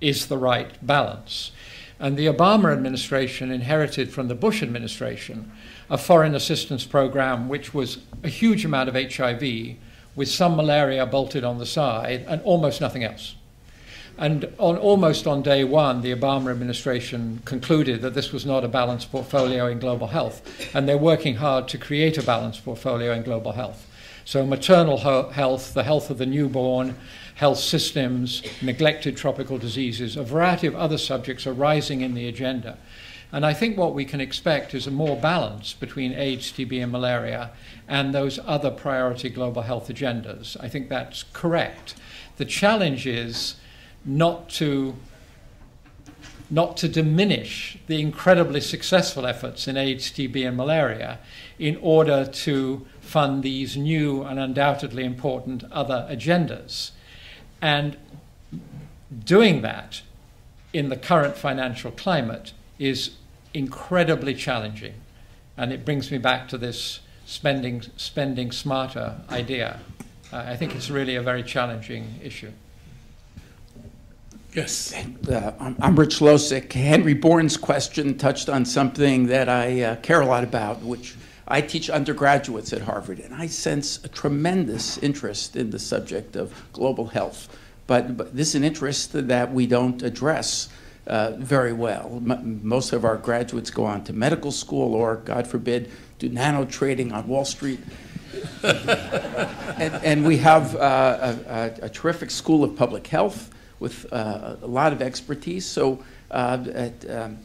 is the right balance. And the Obama administration inherited from the Bush administration a foreign assistance program which was a huge amount of HIV with some malaria bolted on the side and almost nothing else. And on, almost on day one, the Obama administration concluded that this was not a balanced portfolio in global health, and they're working hard to create a balanced portfolio in global health. So, maternal health, the health of the newborn, health systems, neglected tropical diseases, a variety of other subjects are rising in the agenda. And I think what we can expect is a more balance between AIDS, TB, and malaria and those other priority global health agendas. I think that's correct. The challenge is not to not to diminish the incredibly successful efforts in AIDS, TB, and malaria in order to fund these new and undoubtedly important other agendas. And doing that in the current financial climate is incredibly challenging. And it brings me back to this spending, spending smarter idea. Uh, I think it's really a very challenging issue. Yes. Uh, I'm, I'm Rich Losick. Henry Bourne's question touched on something that I uh, care a lot about, which I teach undergraduates at Harvard, and I sense a tremendous interest in the subject of global health. But, but this is an interest that we don't address uh, very well. M- most of our graduates go on to medical school or, God forbid, do nano trading on Wall Street. and, and, we have uh, a, a, terrific school of public health with uh, a lot of expertise. So, uh, at, um,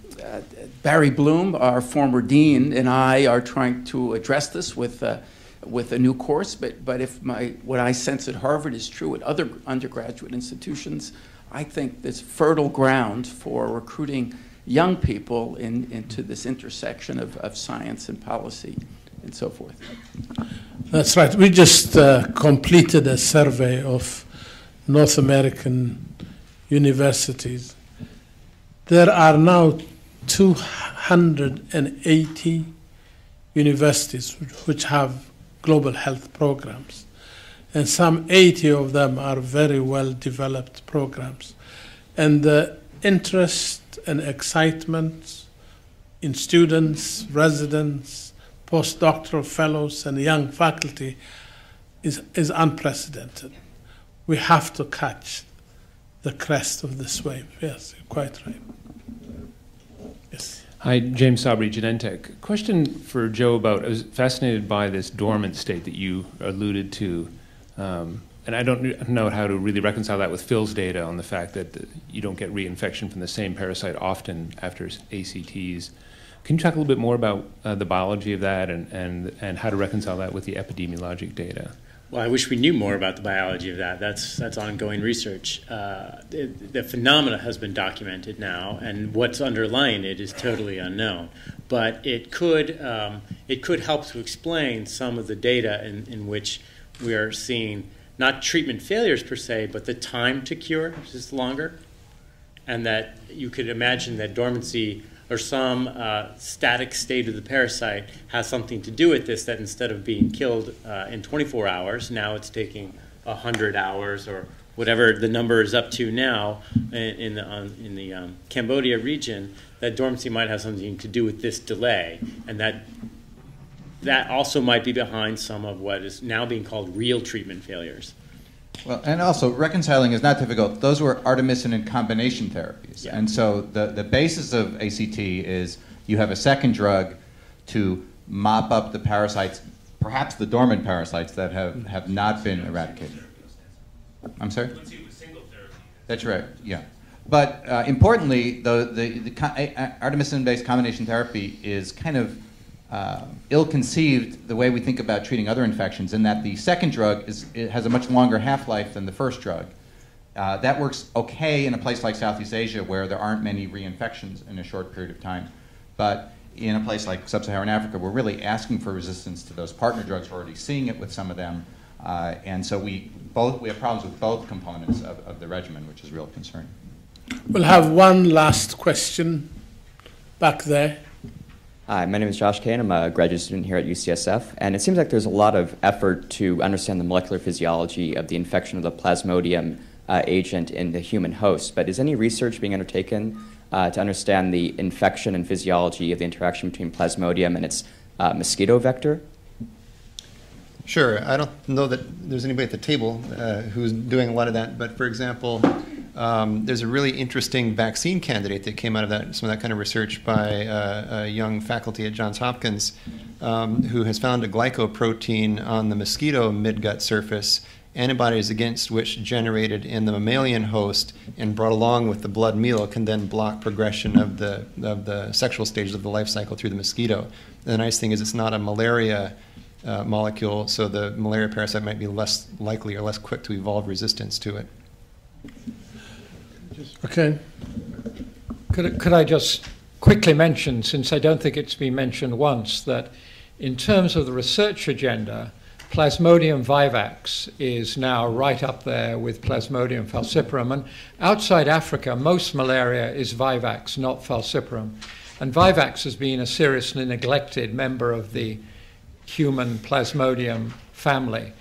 Barry Bloom, our former dean, and I are trying to address this with uh, with a new course. But but if my what I sense at Harvard is true at other undergraduate institutions, I think there's fertile ground for recruiting young people in, into this intersection of, of science and policy and so forth. That's right. We just uh, completed a survey of North American universities. There are now 280 universities which have global health programs and some 80 of them are very well developed programs. And the interest and excitement in students, residents, postdoctoral fellows, and young faculty is, is unprecedented. We have to catch the crest of this wave. Yes, quite right. Yes. Hi, James Sabry, Genentech. Question for Joe about I was fascinated by this dormant state that you alluded to um, and I don't know how to really reconcile that with Phil's data on the fact that you don't get reinfection from the same parasite often after ACTs. Can you talk a little bit more about uh, the biology of that and, and, and how to reconcile that with the epidemiologic data? Well, I wish we knew more about the biology of that. That's that's ongoing research. Uh, it, the phenomena has been documented now, and what's underlying it is totally unknown. But it could um, it could help to explain some of the data in, in which we are seeing not treatment failures per se, but the time to cure is longer, and that you could imagine that dormancy or some uh, static state of the parasite has something to do with this. That instead of being killed uh, in 24 hours, now it's taking 100 hours or whatever the number is up to now in, in the, um, in the um, Cambodia region. That dormancy might have something to do with this delay, and that that also might be behind some of what is now being called real treatment failures. Well, and also reconciling is not difficult. Those were artemisinin and combination therapies, yeah. and so the the basis of ACT is you have a second drug to mop up the parasites, perhaps the dormant parasites that have, have not been eradicated. I'm sorry. That's right. Yeah. But uh, importantly, the, the, the artemisinin-based combination therapy is kind of uh, ill-conceived the way we think about treating other infections in that the second drug is, has a much longer half-life than the first drug. Uh, that works okay in a place like Southeast Asia where there aren't many reinfections in a short period of time. But in a place like sub-Saharan Africa, we're really asking for resistance to those partner drugs. We're already seeing it with some of them. Uh, and so we, both, we have problems with both components of, of the regimen, which is real concern. We'll have one last question back there. Hi, my name is Josh Kane. I'm a graduate student here at UCSF, and it seems like there's a lot of effort to understand the molecular physiology of the infection of the Plasmodium uh, agent in the human host. But is any research being undertaken uh, to understand the infection and physiology of the interaction between Plasmodium and its uh, mosquito vector? Sure. I don't know that there's anybody at the table uh, who's doing a lot of that, but for example, um, there's a really interesting vaccine candidate that came out of that, some of that kind of research by uh, a young faculty at Johns Hopkins um, who has found a glycoprotein on the mosquito midgut surface, antibodies against which generated in the mammalian host and brought along with the blood meal can then block progression of the, of the sexual stages of the life cycle through the mosquito. And the nice thing is it's not a malaria uh, molecule, so the malaria parasite might be less likely or less quick to evolve resistance to it. Okay. Could, could I just quickly mention, since I don't think it's been mentioned once, that in terms of the research agenda, Plasmodium vivax is now right up there with Plasmodium falciparum. And outside Africa, most malaria is vivax, not falciparum. And vivax has been a seriously neglected member of the human Plasmodium family.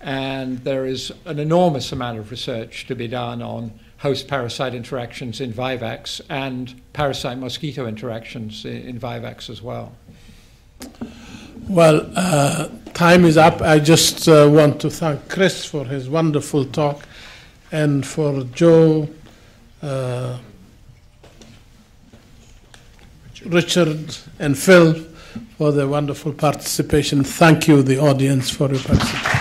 And there is an enormous amount of research to be done on host parasite interactions in vivax and parasite mosquito interactions in, vivax as well. Well, uh, time is up. I just uh, want to thank Chris for his wonderful talk and for Joe, uh, Richard, and Phil for their wonderful participation. Thank you, the audience, for your participation.